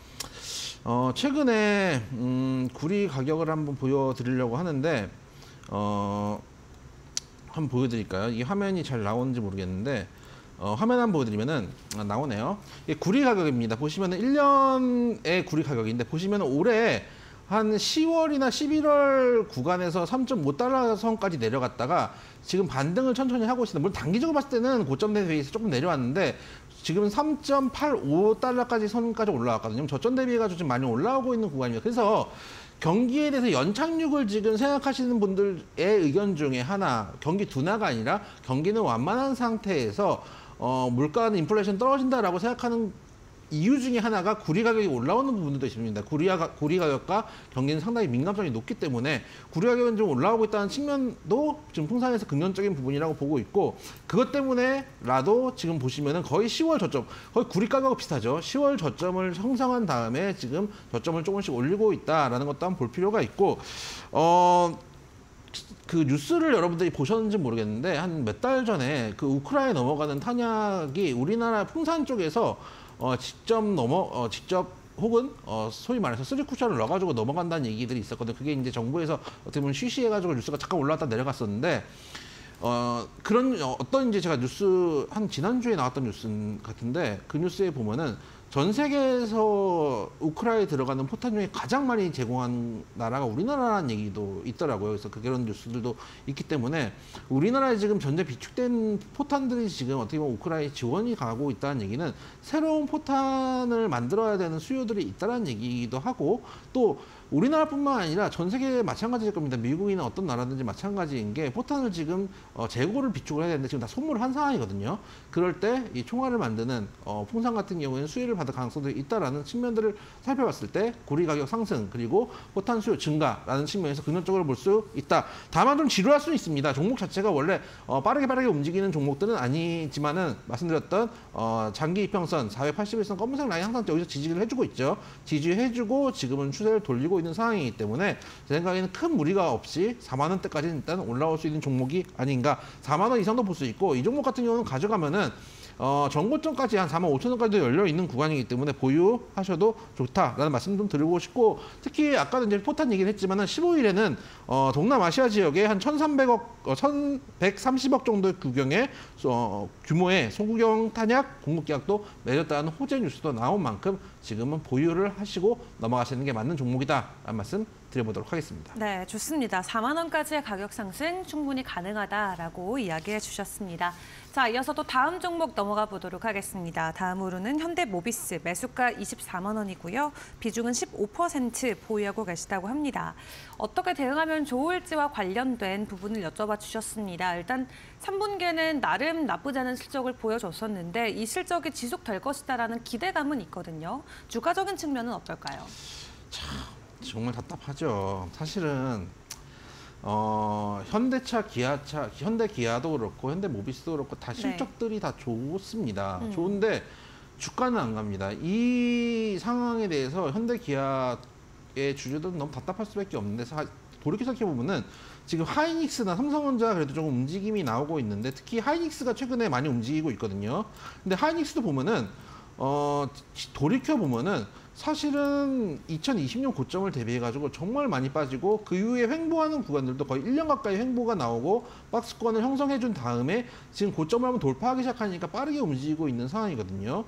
어, 최근에 음, 구리 가격을 한번 보여드리려고 하는데 어, 한번 보여드릴까요? 이 화면이 잘 나오는지 모르겠는데 어, 화면 한번 보여드리면은 아, 나오네요. 이게 구리 가격입니다. 보시면은 1년의 구리 가격인데 보시면은 올해 한 10월이나 11월 구간에서 3.5달러 선까지 내려갔다가 지금 반등을 천천히 하고 있습니다. 물론 단기적으로 봤을 때는 고점 대비해서 조금 내려왔는데 지금 3.85달러까지 선까지 올라왔거든요. 저점 대비해가지고 지금 많이 올라오고 있는 구간입니다. 그래서 경기에 대해서 연착륙을 지금 생각하시는 분들의 의견 중에 하나, 경기 둔화가 아니라 경기는 완만한 상태에서 어, 물가는 인플레이션 떨어진다라고 생각하는 이유 중에 하나가 구리 가격이 올라오는 부분도 있습니다. 구리, 가, 구리 가격과 경기는 상당히 민감성이 높기 때문에 구리 가격은 좀 올라오고 있다는 측면도 지금 풍산에서 긍정적인 부분이라고 보고 있고 그것 때문에라도 지금 보시면은 거의 10월 저점, 거의 구리 가격 비슷하죠. 10월 저점을 형성한 다음에 지금 저점을 조금씩 올리고 있다라는 것도 한번 볼 필요가 있고 어. 그 뉴스를 여러분들이 보셨는지 모르겠는데 한 몇 달 전에 그 우크라이나 넘어가는 탄약이 우리나라 풍산 쪽에서 어, 직접 넘어 어, 직접 혹은 어, 소위 말해서 쓰리 쿠션을 넣어가지고 넘어간다는 얘기들이 있었거든요. 그게 이제 정부에서 어떻게 보면 쉬쉬해가지고 뉴스가 잠깐 올라왔다 내려갔었는데 어, 그런 어, 어떤 이제 제가 뉴스 한 지난주에 나왔던 뉴스 같은데 그 뉴스에 보면은 전 세계에서 우크라이나에 들어가는 포탄 중에 가장 많이 제공한 나라가 우리나라라는 얘기도 있더라고요. 그래서 그런 뉴스들도 있기 때문에 우리나라에 지금 전제 비축된 포탄들이 지금 어떻게 보면 우크라이나에 지원이 가고 있다는 얘기는 새로운 포탄을 만들어야 되는 수요들이 있다는 얘기이기도 하고 또 우리나라뿐만 아니라 전 세계 마찬가지일 겁니다. 미국이나 어떤 나라든지 마찬가지인 게 포탄을 지금 어, 재고를 비축을 해야 되는데 지금 다 소모를 한 상황이거든요. 그럴 때 이 총알을 만드는 어, 풍산 같은 경우에는 수혜를 받을 가능성도 있다라는 측면들을 살펴봤을 때 구리 가격 상승 그리고 포탄 수요 증가라는 측면에서 긍정적으로 볼 수 있다. 다만 좀 지루할 수 있습니다. 종목 자체가 원래 어, 빠르게 빠르게 움직이는 종목들은 아니지만은 말씀드렸던 어, 장기 이평선 481선 검은색 라인 항상 여기서 지지를 해주고 있죠. 지지해주고 지금은 추세를 돌리고 있는 상황이기 때문에 제 생각에는 큰 무리가 없이 4만 원대까지는 일단 올라올 수 있는 종목이 아닌가. 4만 원 이상도 볼 수 있고 이 종목 같은 경우는 가져가면은 어, 정고점까지 한 4만 5천 원까지도 열려 있는 구간이기 때문에 보유하셔도 좋다라는 말씀 좀 드리고 싶고 특히 아까도 이제 포탄 얘기를 했지만은 15일에는 어, 동남아시아 지역에 한 1,300억, 어, 1,130억 정도의 규경의 어, 규모의 소구경 탄약 공급 계약도 맺었다는 호재 뉴스도 나온 만큼 지금은 보유를 하시고 넘어가시는 게 맞는 종목이다 라는 말씀 드려보도록 하겠습니다. 네, 좋습니다. 4만 원까지의 가격 상승 충분히 가능하다라고 이야기해 주셨습니다. 자, 이어서 또 다음 종목 넘어가 보도록 하겠습니다. 다음으로는 현대모비스 매수가 24만 원이고요. 비중은 15% 보유하고 계시다고 합니다. 어떻게 대응하면 좋을지와 관련된 부분을 여쭤봐 주셨습니다. 일단 3분기에는 나름 나쁘지 않은 실적을 보여줬었는데 이 실적이 지속될 것이다라는 기대감은 있거든요. 주가적인 측면은 어떨까요? 정말 답답하죠. 사실은 어, 현대차, 기아차, 현대 기아도 그렇고 현대 모비스도 그렇고 다 네. 실적들이 다 좋습니다. 음. 좋은데 주가는 안 갑니다. 이 상황에 대해서 현대 기아의 주주들은 너무 답답할 수밖에 없는데 사, 돌이켜 생각해 보면은 지금 하이닉스나 삼성전자 그래도 조금 움직임이 나오고 있는데 특히 하이닉스가 최근에 많이 움직이고 있거든요. 근데 하이닉스도 보면은 어 돌이켜 보면은 사실은 2020년 고점을 대비해 가지고 정말 많이 빠지고 그 이후에 횡보하는 구간들도 거의 1년 가까이 횡보가 나오고 박스권을 형성해 준 다음에 지금 고점을 한번 돌파하기 시작하니까 빠르게 움직이고 있는 상황이거든요.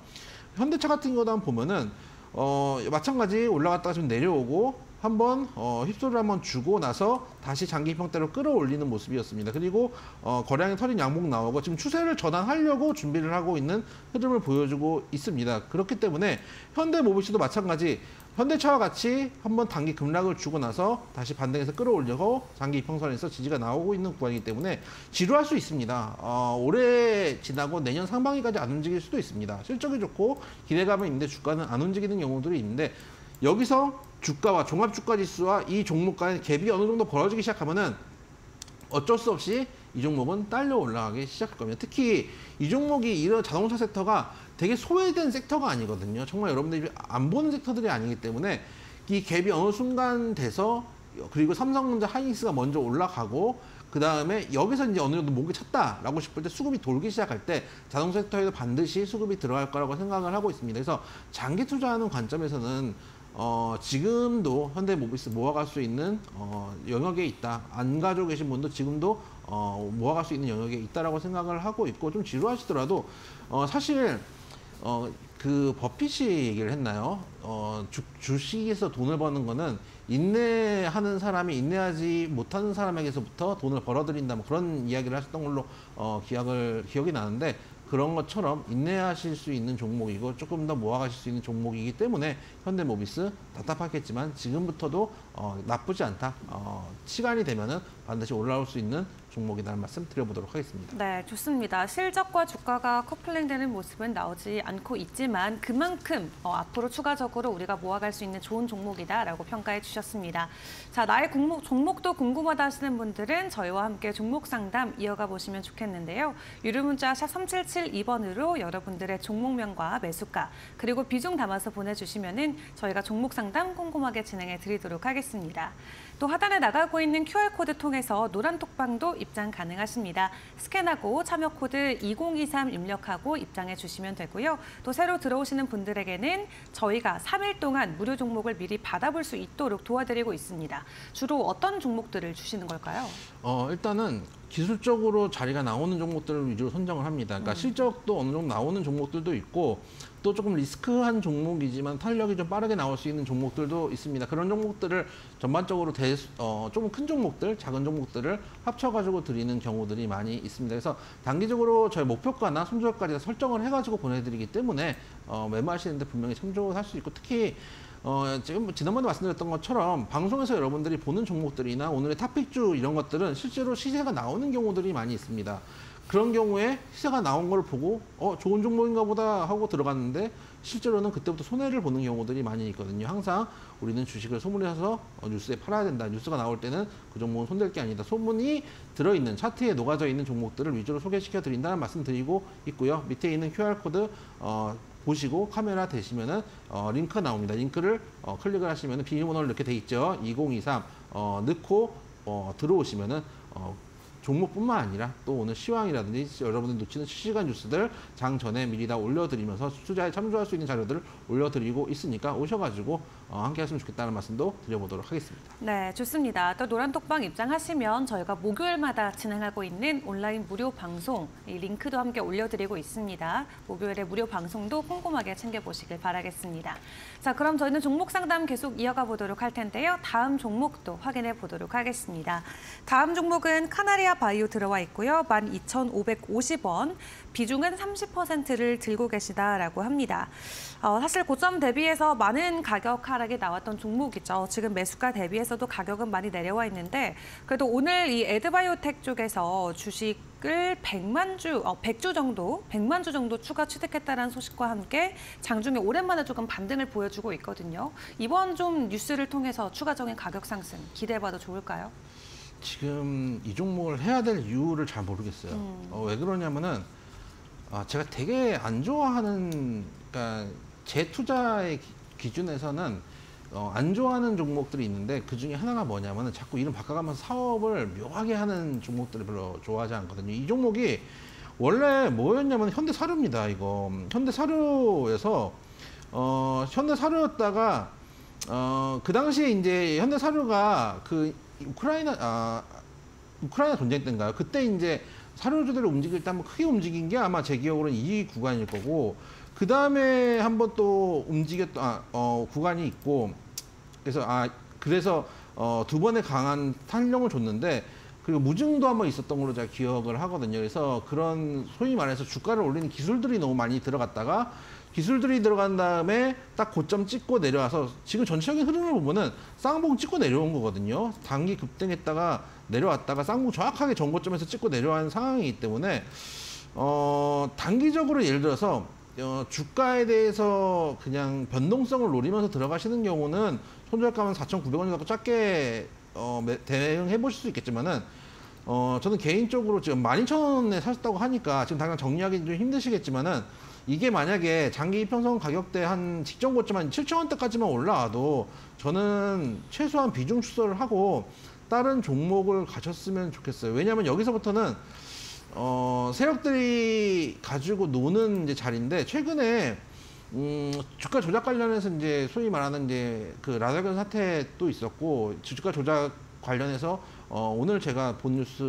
현대차 같은 한번 보면은 어 마찬가지 올라갔다가 좀 내려오고 한번 어, 힙소를 한번 주고 나서 다시 장기 평대로 끌어올리는 모습이었습니다. 그리고 어, 거량의 털인 양목 나오고 지금 추세를 전환하려고 준비를 하고 있는 흐름을 보여주고 있습니다. 그렇기 때문에 현대모비스도 마찬가지 현대차와 같이 한번 단기 급락을 주고 나서 다시 반등해서 끌어올려고 장기 이평선에서 지지가 나오고 있는 구간이기 때문에 지루할 수 있습니다. 어, 올해 지나고 내년 상반기까지 안 움직일 수도 있습니다. 실적이 좋고 기대감은 있는데 주가는 안 움직이는 경우들이 있는데 여기서 주가와 종합주가지수와 이 종목 간의 갭이 어느 정도 벌어지기 시작하면은 어쩔 수 없이 이 종목은 딸려 올라가기 시작할 겁니다. 특히 이 종목이 이런 자동차 섹터가 되게 소외된 섹터가 아니거든요. 정말 여러분들이 안 보는 섹터들이 아니기 때문에 이 갭이 어느 순간 돼서 그리고 삼성전자 하이닉스가 먼저 올라가고 그 다음에 여기서 이제 어느 정도 목이 찼다라고 싶을 때 수급이 돌기 시작할 때 자동차 섹터에도 반드시 수급이 들어갈 거라고 생각을 하고 있습니다. 그래서 장기 투자하는 관점에서는 어, 지금도 현대모비스 모아갈 수 있는 어, 영역에 있다. 안 가지고 계신 분도 지금도 어, 모아갈 수 있는 영역에 있다라고 생각을 하고 있고 좀 지루하시더라도 어, 사실 어, 그 버핏이 얘기를 했나요? 어, 주, 주식에서 돈을 버는 거는 인내하는 사람이 인내하지 못하는 사람에게서부터 돈을 벌어들인다 뭐 그런 이야기를 하셨던 걸로 어, 기억을 기억이 나는데 그런 것처럼 인내하실 수 있는 종목이고 조금 더 모아가실 수 있는 종목이기 때문에 현대모비스 답답하겠지만 지금부터도 어, 나쁘지 않다. 어, 시간이 되면은 반드시 올라올 수 있는 종목이라는 말씀 드려보도록 하겠습니다. 네, 좋습니다. 실적과 주가가 커플링되는 모습은 나오지 않고 있지만 그만큼 어, 앞으로 추가적으로 우리가 모아갈 수 있는 좋은 종목이다라고 평가해 주셨습니다. 자, 나의 종목, 종목도 궁금하다 하시는 분들은 저희와 함께 종목 상담 이어가 보시면 좋겠는데요. 유료 문자 샵 3772번으로 여러분들의 종목명과 매수가 그리고 비중 담아서 보내주시면은 저희가 종목 상담 꼼꼼하게 진행해 드리도록 하겠습니다. 또 하단에 나가고 있는 QR코드 통해서 노란 톡방도 입장 가능하십니다. 스캔하고 참여 코드 2023 입력하고 입장해 주시면 되고요. 또 새로 들어오시는 분들에게는 저희가 3일 동안 무료 종목을 미리 받아볼 수 있도록 도와드리고 있습니다. 주로 어떤 종목들을 주시는 걸까요? 어, 일단은 기술적으로 자리가 나오는 종목들을 위주로 선정을 합니다. 그러니까 실적도 어느 정도 나오는 종목들도 있고 또 조금 리스크한 종목이지만 탄력이 좀 빠르게 나올 수 있는 종목들도 있습니다. 그런 종목들을 전반적으로 대, 어, 조금 큰 종목들, 작은 종목들을 합쳐가지고 드리는 경우들이 많이 있습니다. 그래서 단기적으로 저희 목표가나 손절까지 설정을 해가지고 보내드리기 때문에 어, 매매하시는데 분명히 참조할 수 있고 특히 어, 지금 뭐 지난번에 말씀드렸던 것처럼 방송에서 여러분들이 보는 종목들이나 오늘의 탑픽주 이런 것들은 실제로 시세가 나오는 경우들이 많이 있습니다. 그런 경우에 시세가 나온 걸 보고 어 좋은 종목인가 보다 하고 들어갔는데 실제로는 그때부터 손해를 보는 경우들이 많이 있거든요. 항상 우리는 주식을 소문해서 어, 뉴스에 팔아야 된다. 뉴스가 나올 때는 그 종목은 손댈 게 아니다. 소문이 들어있는 차트에 녹아져 있는 종목들을 위주로 소개시켜 드린다는 말씀 드리고 있고요. 밑에 있는 QR코드 어, 보시고 카메라 대시면은 어, 링크 나옵니다. 링크를 어, 클릭을 하시면은 비밀번호를 이렇게 돼 있죠. 2023 어, 넣고 어, 들어오시면은 어, 종목뿐만 아니라 또 오늘 시황이라든지 여러분들 놓치는 실시간 뉴스들 장 전에 미리 다 올려드리면서 투자에 참조할 수 있는 자료들을 올려드리고 있으니까 오셔가지고 어, 함께 하시면 좋겠다는 말씀도 드려보도록 하겠습니다. 네, 좋습니다. 또 노란톡방 입장하시면 저희가 목요일마다 진행하고 있는 온라인 무료 방송 이 링크도 함께 올려드리고 있습니다. 목요일에 무료 방송도 꼼꼼하게 챙겨보시길 바라겠습니다. 자, 그럼 저희는 종목 상담 계속 이어가 보도록 할 텐데요. 다음 종목도 확인해 보도록 하겠습니다. 다음 종목은 카나리아 바이오 들어와 있고요. 12,550원, 비중은 30%를 들고 계시다라고 합니다. 어, 사실 고점 대비해서 많은 가격 하락이 나왔던 종목이죠. 지금 매수가 대비해서도 가격은 많이 내려와 있는데 그래도 오늘 이 에드바이오텍 쪽에서 주식 을 100만 주, 어, 100주 정도, 100만 주 정도 추가 취득했다는 소식과 함께 장중에 오랜만에 조금 반등을 보여주고 있거든요. 이번 좀 뉴스를 통해서 추가적인 가격 상승 기대해봐도 좋을까요? 지금 이 종목을 해야 될 이유를 잘 모르겠어요. 음. 어, 왜 그러냐면은 아, 제가 되게 안 좋아하는 그러니까 제 투자의 기- 기준에서는 어, 안 좋아하는 종목들이 있는데 그 중에 하나가 뭐냐면은 자꾸 이름 바꿔가면서 사업을 묘하게 하는 종목들을 별로 좋아하지 않거든요. 이 종목이 원래 뭐였냐면 현대사료입니다. 이거 현대사료에서 어, 현대사료였다가 어, 그 당시에 이제 현대사료가 그 우크라이나 아, 우크라이나 전쟁 때인가요? 그때 이제 사료주들을 움직일 때 한번 크게 움직인 게 아마 제 기억으로는 이 구간일 거고 그 다음에 한번 또 움직였던 아, 어, 구간이 있고 그래서 아 그래서 어, 두 번의 강한 탄력을 줬는데 그리고 무증도 한번 있었던 걸로 제가 기억을 하거든요. 그래서 그런 소위 말해서 주가를 올리는 기술들이 너무 많이 들어갔다가 기술들이 들어간 다음에 딱 고점 찍고 내려와서 지금 전체적인 흐름을 보면은 쌍봉 찍고 내려온 거거든요. 단기 급등했다가 내려왔다가 쌍봉 정확하게 전고점에서 찍고 내려온 상황이기 때문에 어 단기적으로 예를 들어서 어, 주가에 대해서 그냥 변동성을 노리면서 들어가시는 경우는 손절가면 4,900원 정도 작게 어, 매- 대응해 보실 수 있겠지만은 어, 저는 개인적으로 지금 12,000원에 사셨다고 하니까 지금 당장 정리하기 좀 힘드시겠지만은 이게 만약에 장기 이평선 가격대 한 직전 고점 한 7,000원대까지만 올라와도 저는 최소한 비중 축소를 하고 다른 종목을 가셨으면 좋겠어요. 왜냐하면 여기서부터는 어, 세력들이 가지고 노는 이제 자리인데 최근에 음, 주가 조작 관련해서 이제 소위 말하는 이제 그 라다견 사태도 있었고 주가 조작 관련해서 어, 오늘 제가 본 뉴스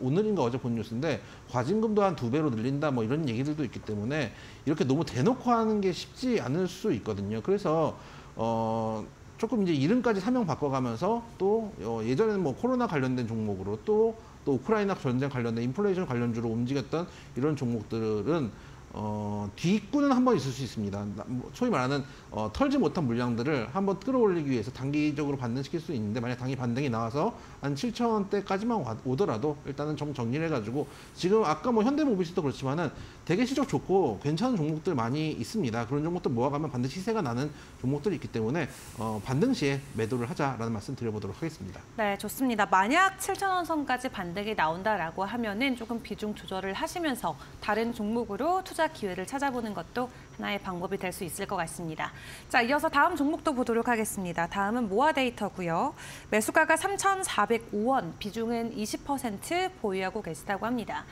오늘인가 어제 본 뉴스인데 과징금도 한 두 배로 늘린다 뭐 이런 얘기들도 있기 때문에 이렇게 너무 대놓고 하는 게 쉽지 않을 수 있거든요. 그래서 어 조금 이제 이름까지 사명 바꿔가면서 또 어, 예전에는 뭐 코로나 관련된 종목으로 또또 우크라이나 전쟁 관련된 인플레이션 관련주로 움직였던 이런 종목들은 어, 뒤꾸는 한 번 있을 수 있습니다. 나- 뭐 소위 말하는 어, 털지 못한 물량들을 한번 끌어올리기 위해서 단기적으로 반등시킬 수 있는데 만약 단기 반등이 나와서 한 7천 원대까지만 와- 오더라도 일단은 좀 정리를 해가지고 지금 아까 뭐 현대모비스도 그렇지만은 되게 실적 좋고 괜찮은 종목들 많이 있습니다. 그런 종목들 모아가면 반드시 시세가 나는 종목들이 있기 때문에 어, 반등 시에 매도를 하자라는 말씀 드려보도록 하겠습니다. 네, 좋습니다. 만약 7,000원 선까지 반등이 나온다라고 하면은 조금 비중 조절을 하시면서 다른 종목으로 투자 기회를 찾아보는 것도 하나의 방법이 될 수 있을 것 같습니다. 자, 이어서 다음 종목도 보도록 하겠습니다. 다음은 모아 데이터고요. 매수가가 3,405원, 비중은 20% 보유하고 계시다고 합니다.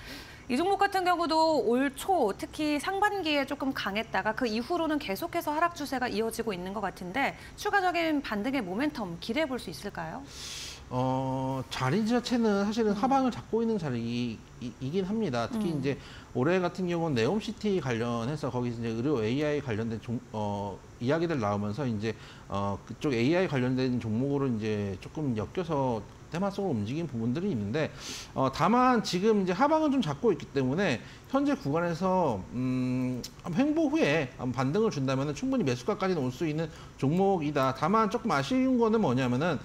이 종목 같은 경우도 올 초 특히 상반기에 조금 강했다가 그 이후로는 계속해서 하락 추세가 이어지고 있는 것 같은데 추가적인 반등의 모멘텀 기대해 볼 수 있을까요? 어, 자리 자체는 사실은 하방을 잡고 있는 자리이긴 합니다. 특히 음. 이제 올해 같은 경우는 네옴시티 관련해서 거기서 이제 의료 AI 관련된 종, 어, 이야기들 나오면서 이제 어, 그쪽 AI 관련된 종목으로 이제 조금 엮여서 테마성으로 움직인 부분들이 있는데 어, 다만 지금 이제 하방은 좀 잡고 있기 때문에 현재 구간에서 음, 횡보 후에 반등을 준다면 충분히 매수가까지는 올 수 있는 종목이다. 다만 조금 아쉬운 거는 뭐냐면은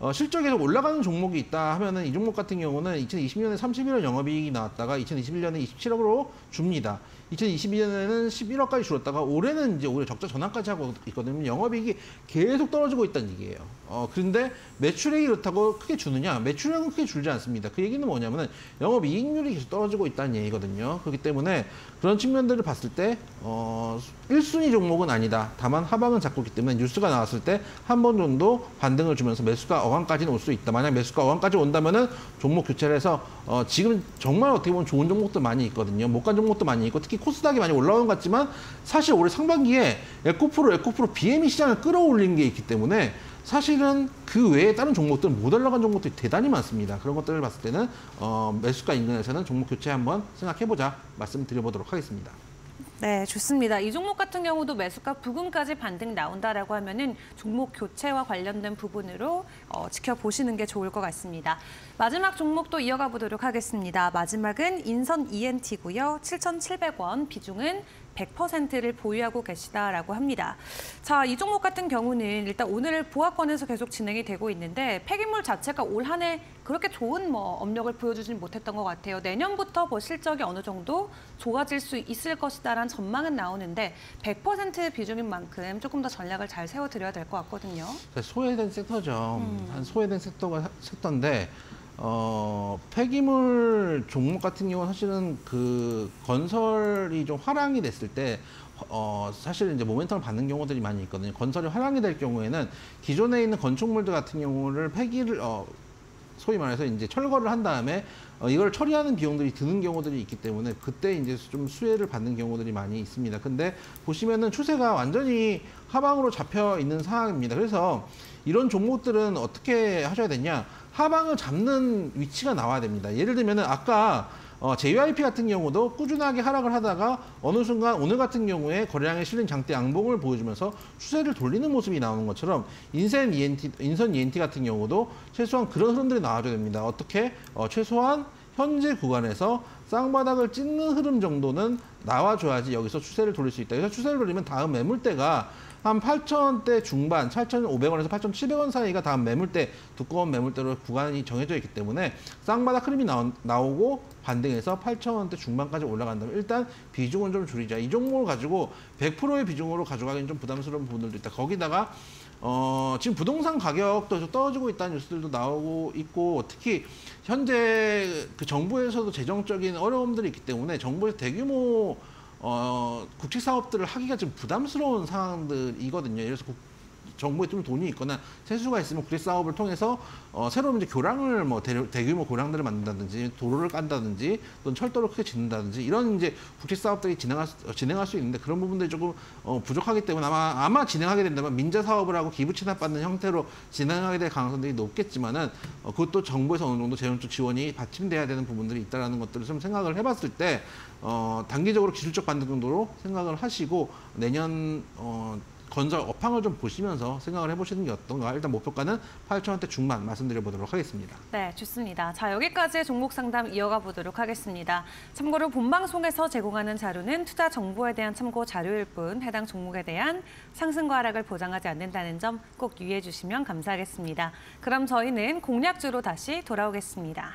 어, 실적이 계속 올라가는 종목이 있다 하면은 이 종목 같은 경우는 2020년에 31억 영업이익이 나왔다가 2021년에 27억으로 줍니다. 2022년에는 11억까지 줄었다가 올해는 이제 올해 적자 전환까지 하고 있거든요. 영업이익이 계속 떨어지고 있다는 얘기예요. 어, 그런데 매출액이 그렇다고 크게 주느냐? 매출액은 크게 줄지 않습니다. 그 얘기는 뭐냐면은 영업이익률이 계속 떨어지고 있다는 얘기거든요. 그렇기 때문에 그런 측면들을 봤을 때 어, 1순위 종목은 아니다. 다만 하방은 잡고 있기 때문에 뉴스가 나왔을 때 한 번 정도 반등을 주면서 매수가 어항까지는 올 수 있다. 만약 매수가 어항까지 온다면은 종목 교체를 해서 어, 지금 정말 어떻게 보면 좋은 종목도 많이 있거든요. 못 간 종목도 많이 있고 특히 코스닥이 많이 올라온 것 같지만 사실 올해 상반기에 에코프로, 에코프로 BME 시장을 끌어올린 게 있기 때문에 사실은 그 외에 다른 종목들은 못 올라간 종목들이 대단히 많습니다. 그런 것들을 봤을 때는 어, 매수가 인근에서는 종목 교체 한번 생각해보자 말씀드려보도록 하겠습니다. 네, 좋습니다. 이 종목 같은 경우도 매수가 부근까지 반등 나온다라고 하면은 종목 교체와 관련된 부분으로 어, 지켜보시는 게 좋을 것 같습니다. 마지막 종목도 이어가 보도록 하겠습니다. 마지막은 인선 ENT고요. 7,700원 비중은 100%를 보유하고 계시다라고 합니다. 자, 이 종목 같은 경우는 일단 오늘 보합권에서 계속 진행이 되고 있는데 폐기물 자체가 올 한 해 그렇게 좋은 뭐 업력을 보여주진 못했던 것 같아요. 내년부터 뭐 실적이 어느 정도 좋아질 수 있을 것이다라는 전망은 나오는데 100% 비중인 만큼 조금 더 전략을 잘 세워드려야 될 것 같거든요. 소외된 섹터죠. 음. 한 소외된 섹터가 섹터인데 어, 폐기물 종목 같은 경우는 사실은 그 건설이 좀 화랑이 됐을 때 어, 사실 이제 모멘텀을 받는 경우들이 많이 있거든요. 건설이 화랑이 될 경우에는 기존에 있는 건축물들 같은 경우를 폐기를 어, 소위 말해서 이제 철거를 한 다음에 어, 이걸 처리하는 비용들이 드는 경우들이 있기 때문에 그때 이제 좀 수혜를 받는 경우들이 많이 있습니다. 근데 보시면은 추세가 완전히 하방으로 잡혀 있는 상황입니다. 그래서 이런 종목들은 어떻게 하셔야 되냐? 하방을 잡는 위치가 나와야 됩니다. 예를 들면은 아까 어, JYP 같은 경우도 꾸준하게 하락을 하다가 어느 순간 오늘 같은 경우에 거래량에 실린 장대 양봉을 보여주면서 추세를 돌리는 모습이 나오는 것처럼 인선 ENT, 인선 ENT 같은 경우도 최소한 그런 흐름들이 나와줘야 됩니다. 어떻게? 어, 최소한 현재 구간에서 쌍바닥을 찍는 흐름 정도는 나와줘야지 여기서 추세를 돌릴 수 있다. 그래서 추세를 돌리면 다음 매물대가 한 8,000원대 중반, 8,500원에서 8,700원 사이가 다음 매물대, 두꺼운 매물대로 구간이 정해져 있기 때문에 쌍바닥 흐름이 나오, 나오고 반등해서 8,000원대 중반까지 올라간다면 일단 비중은 좀 줄이자. 이 종목을 가지고 100%의 비중으로 가져가기는 좀 부담스러운 부분들도 있다. 거기다가 어, 지금 부동산 가격도 떨어지고 있다는 뉴스들도 나오고 있고 특히 현재 그 정부에서도 재정적인 어려움들이 있기 때문에 정부에서 대규모 어, 국책 사업들을 하기가 좀 부담스러운 상황들이거든요. 그래서 국, 정부에 좀 돈이 있거나 세수가 있으면 국제 사업을 통해서 어, 새로운 이제 교량을 뭐 대, 대규모 교량들을 만든다든지 도로를 깐다든지 또는 철도를 크게 짓는다든지 이런 이제 국제 사업들이 진행할 수, 어, 진행할 수 있는데 그런 부분들이 조금 어, 부족하기 때문에 아마 아마 진행하게 된다면 민자 사업을 하고 기부 취납받는 형태로 진행하게 될 가능성들이 높겠지만은 어, 그것도 정부에서 어느 정도 재정적 지원이 받침돼야 되는 부분들이 있다라는 것들을 좀 생각을 해봤을 때 어, 단기적으로 기술적 반등 정도로 생각을 하시고 내년 어, 건설 업황을 좀 보시면서 생각을 해보시는 게 어떤가. 일단 목표가는 8천원대 중반 말씀드려 보도록 하겠습니다. 네, 좋습니다. 자, 여기까지 종목 상담 이어가 보도록 하겠습니다. 참고로 본방송에서 제공하는 자료는 투자 정보에 대한 참고 자료일 뿐 해당 종목에 대한 상승과 하락을 보장하지 않는다는 점 꼭 유의해 주시면 감사하겠습니다. 그럼 저희는 공략주로 다시 돌아오겠습니다.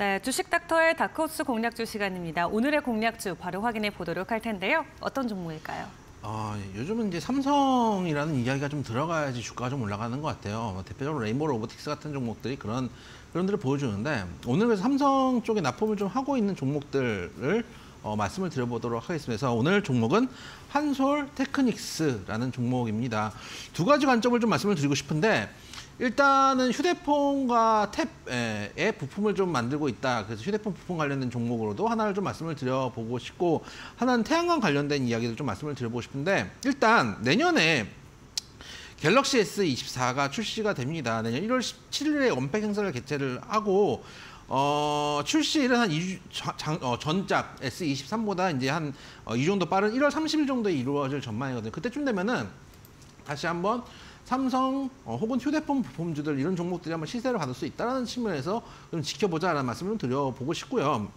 네, 주식 닥터의 다크호스 공략주 시간입니다. 오늘의 공략주 바로 확인해 보도록 할 텐데요. 어떤 종목일까요? 어, 요즘은 이제 삼성이라는 이야기가 좀 들어가야지 주가가 좀 올라가는 것 같아요. 뭐 대표적으로 레인보우 로보틱스 같은 종목들이 그런 그런 들을 보여주는데 오늘 그래서 삼성 쪽에 납품을 좀 하고 있는 종목들을 어, 말씀을 드려보도록 하겠습니다. 그래서 오늘 종목은 한솔 테크닉스라는 종목입니다. 두 가지 관점을 좀 말씀을 드리고 싶은데 일단은 휴대폰과 탭의 부품을 좀 만들고 있다. 그래서 휴대폰 부품 관련된 종목으로도 하나를 좀 말씀을 드려보고 싶고 하나는 태양광 관련된 이야기를 좀 말씀을 드려보고 싶은데 일단 내년에 갤럭시 S24가 출시가 됩니다. 내년 1월 17일에 언팩 행사를 개최를 하고 어, 출시일은 한 2주 장, 어, 전작 S23보다 이제 한 어, 이 정도 빠른 1월 30일 정도에 이루어질 전망이거든요. 그때쯤 되면은 다시 한번 삼성 어, 혹은 휴대폰 부품주들 이런 종목들이 한번 시세를 받을 수 있다는 측면에서 좀 지켜보자라는 말씀을 드려보고 싶고요.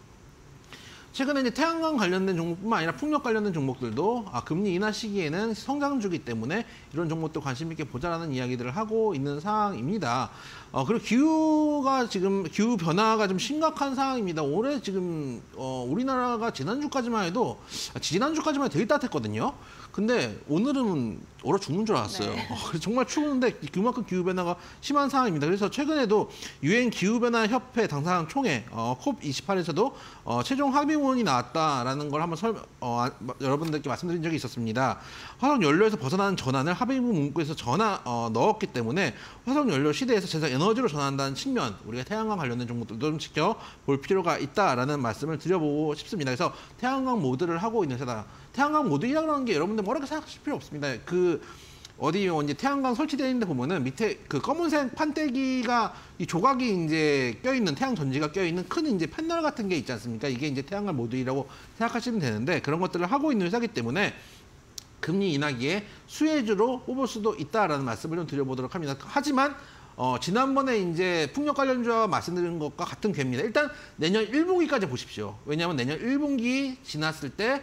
최근에 이제 태양광 관련된 종목뿐만 아니라 풍력 관련된 종목들도 아, 금리 인하 시기에는 성장주기 때문에 이런 종목도 관심 있게 보자라는 이야기들을 하고 있는 상황입니다. 어, 그리고 기후가 지금 기후 변화가 좀 심각한 상황입니다. 올해 지금 어, 우리나라가 지난주까지만 해도 아, 지난주까지만 해도 되게 따뜻했거든요. 근데 오늘은 얼어 죽는 줄 알았어요. 네. 어, 정말 추운데 그만큼 기후 변화가 심한 상황입니다. 그래서 최근에도 유엔 기후 변화 협회 당사장 총회 어, 콥 28에서도 어, 최종 합의문이 나왔다라는 걸 한번 설, 어, 아, 여러분들께 말씀드린 적이 있었습니다. 화석 연료에서 벗어나는 전환을 합의문 문구에서 전화 어, 넣었기 때문에 화석 연료 시대에서 재생 에너지로 전환한다는 측면 우리가 태양광 관련된 종목들도 좀 지켜볼 필요가 있다라는 말씀을 드려보고 싶습니다. 그래서 태양광 모드를 하고 있는 회사 태양광 모드이라는 게 여러분들 뭐라고 생각하실 필요 없습니다. 그 어디 이제 태양광 설치되어 있는데 보면은 밑에 그 검은색 판때기가 이 조각이 이제 껴있는 태양 전지가 껴있는 큰 이제 패널 같은 게 있지 않습니까? 이게 이제 태양광 모드이라고 생각하시면 되는데 그런 것들을 하고 있는 회사기 때문에 금리 인하기에 수혜주로 뽑을 수도 있다라는 말씀을 좀 드려보도록 합니다. 하지만 어, 지난번에 이제 풍력 관련주와 말씀드린 것과 같은 괴입니다. 일단 내년 1분기까지 보십시오. 왜냐하면 내년 1분기 지났을 때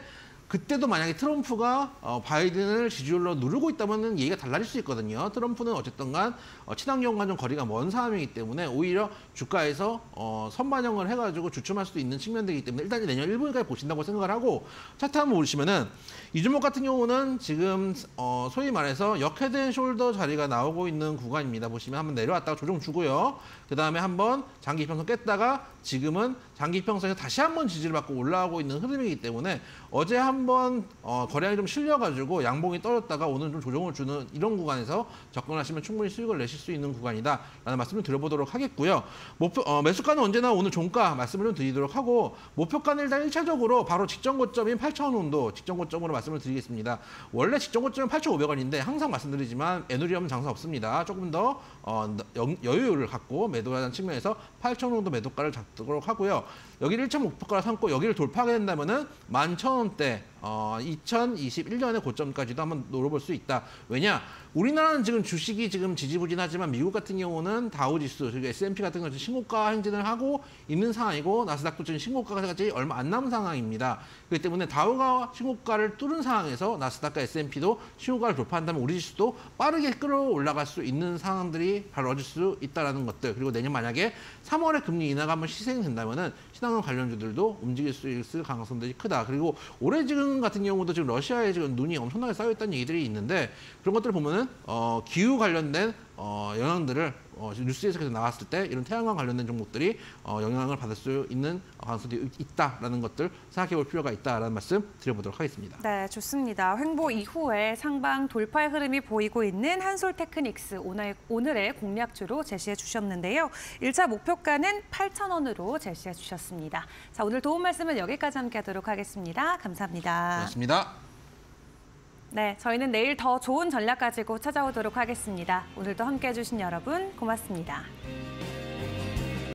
그때도 만약에 트럼프가 어, 바이든을 지지율로 누르고 있다면 얘기가 달라질 수 있거든요. 트럼프는 어쨌든 간 어, 친환경과 좀 거리가 먼 사람이기 때문에 오히려 주가에서 어, 선반영을 해가지고 주춤할 수도 있는 측면들이기 때문에 일단 내년 1분기까지 보신다고 생각을 하고 차트 한번 보시면은 이 종목 같은 경우는 지금 어, 소위 말해서 역head and shoulder 자리가 나오고 있는 구간입니다. 보시면 한번 내려왔다가 조정 주고요. 그 다음에 한번 장기 평선 깼다가 지금은 장기 평선에서 다시 한번 지지를 받고 올라오고 있는 흐름이기 때문에 어제 한번 어, 거래량이 좀 실려가지고 양봉이 떨어졌다가 오늘 좀 조정을 주는 이런 구간에서 접근하시면 충분히 수익을 내실 수 있는 구간이다라는 말씀을 드려보도록 하겠고요. 목표 어, 매수가는 언제나 오늘 종가 말씀을 좀 드리도록 하고 목표가는 일단 1차적으로 바로 직전 고점인 8,000원 정도 직전 고점으로 말씀을 드리겠습니다. 원래 직전 고점은 8,500원인데 항상 말씀드리지만 에누리엄은 장사 없습니다. 조금 더 어, 여, 여유를 갖고 매 도하는 측면에서 8,000원 정도 매도가를 잡도록 하고요. 여기를 1차 목표가로 삼고 여기를 돌파하게 된다면 은 11,000원대 어, 2021년의 고점까지도 한번 노려볼 수 있다. 왜냐? 우리나라는 지금 주식이 지금 지지부진하지만 미국 같은 경우는 다우지수, 그리고 S&P 같은 경우는 신고가 행진을 하고 있는 상황이고 나스닥도 지금 신고가까지 얼마 안 남은 상황입니다. 그렇기 때문에 다우가 신고가를 뚫은 상황에서 나스닥과 S&P도 신고가를 돌파한다면 우리 지수도 빠르게 끌어올라갈 수 있는 상황들이 벌어질 수 있다라는 것들. 그리고 내년 만약에 3월에 금리 인하가 한번 시행된다면 은 신한원 관련주들도 움직일 수 있을 가능성들이 크다. 그리고 올해 지금 같은 경우도 지금 러시아에 지금 눈이 엄청나게 쌓여 있다는 얘기들이 있는데 그런 것들을 보면은 어, 기후 관련된 어, 영향들을 어, 뉴스에서 계속 나왔을 때 이런 태양광 관련된 종목들이 어, 영향을 받을 수 있는 가능성이 있다라는 것들 생각해 볼 필요가 있다라는 말씀 드려보도록 하겠습니다. 네, 좋습니다. 횡보 이후에 상방 돌파의 흐름이 보이고 있는 한솔 테크닉스 오늘, 오늘의 공략주로 제시해 주셨는데요. 일차 목표가는 8,000원으로 제시해 주셨습니다. 자, 오늘 도움 말씀은 여기까지 함께 하도록 하겠습니다. 감사합니다. 고맙습니다. 네, 저희는 내일 더 좋은 전략 가지고 찾아오도록 하겠습니다. 오늘도 함께해 주신 여러분 고맙습니다.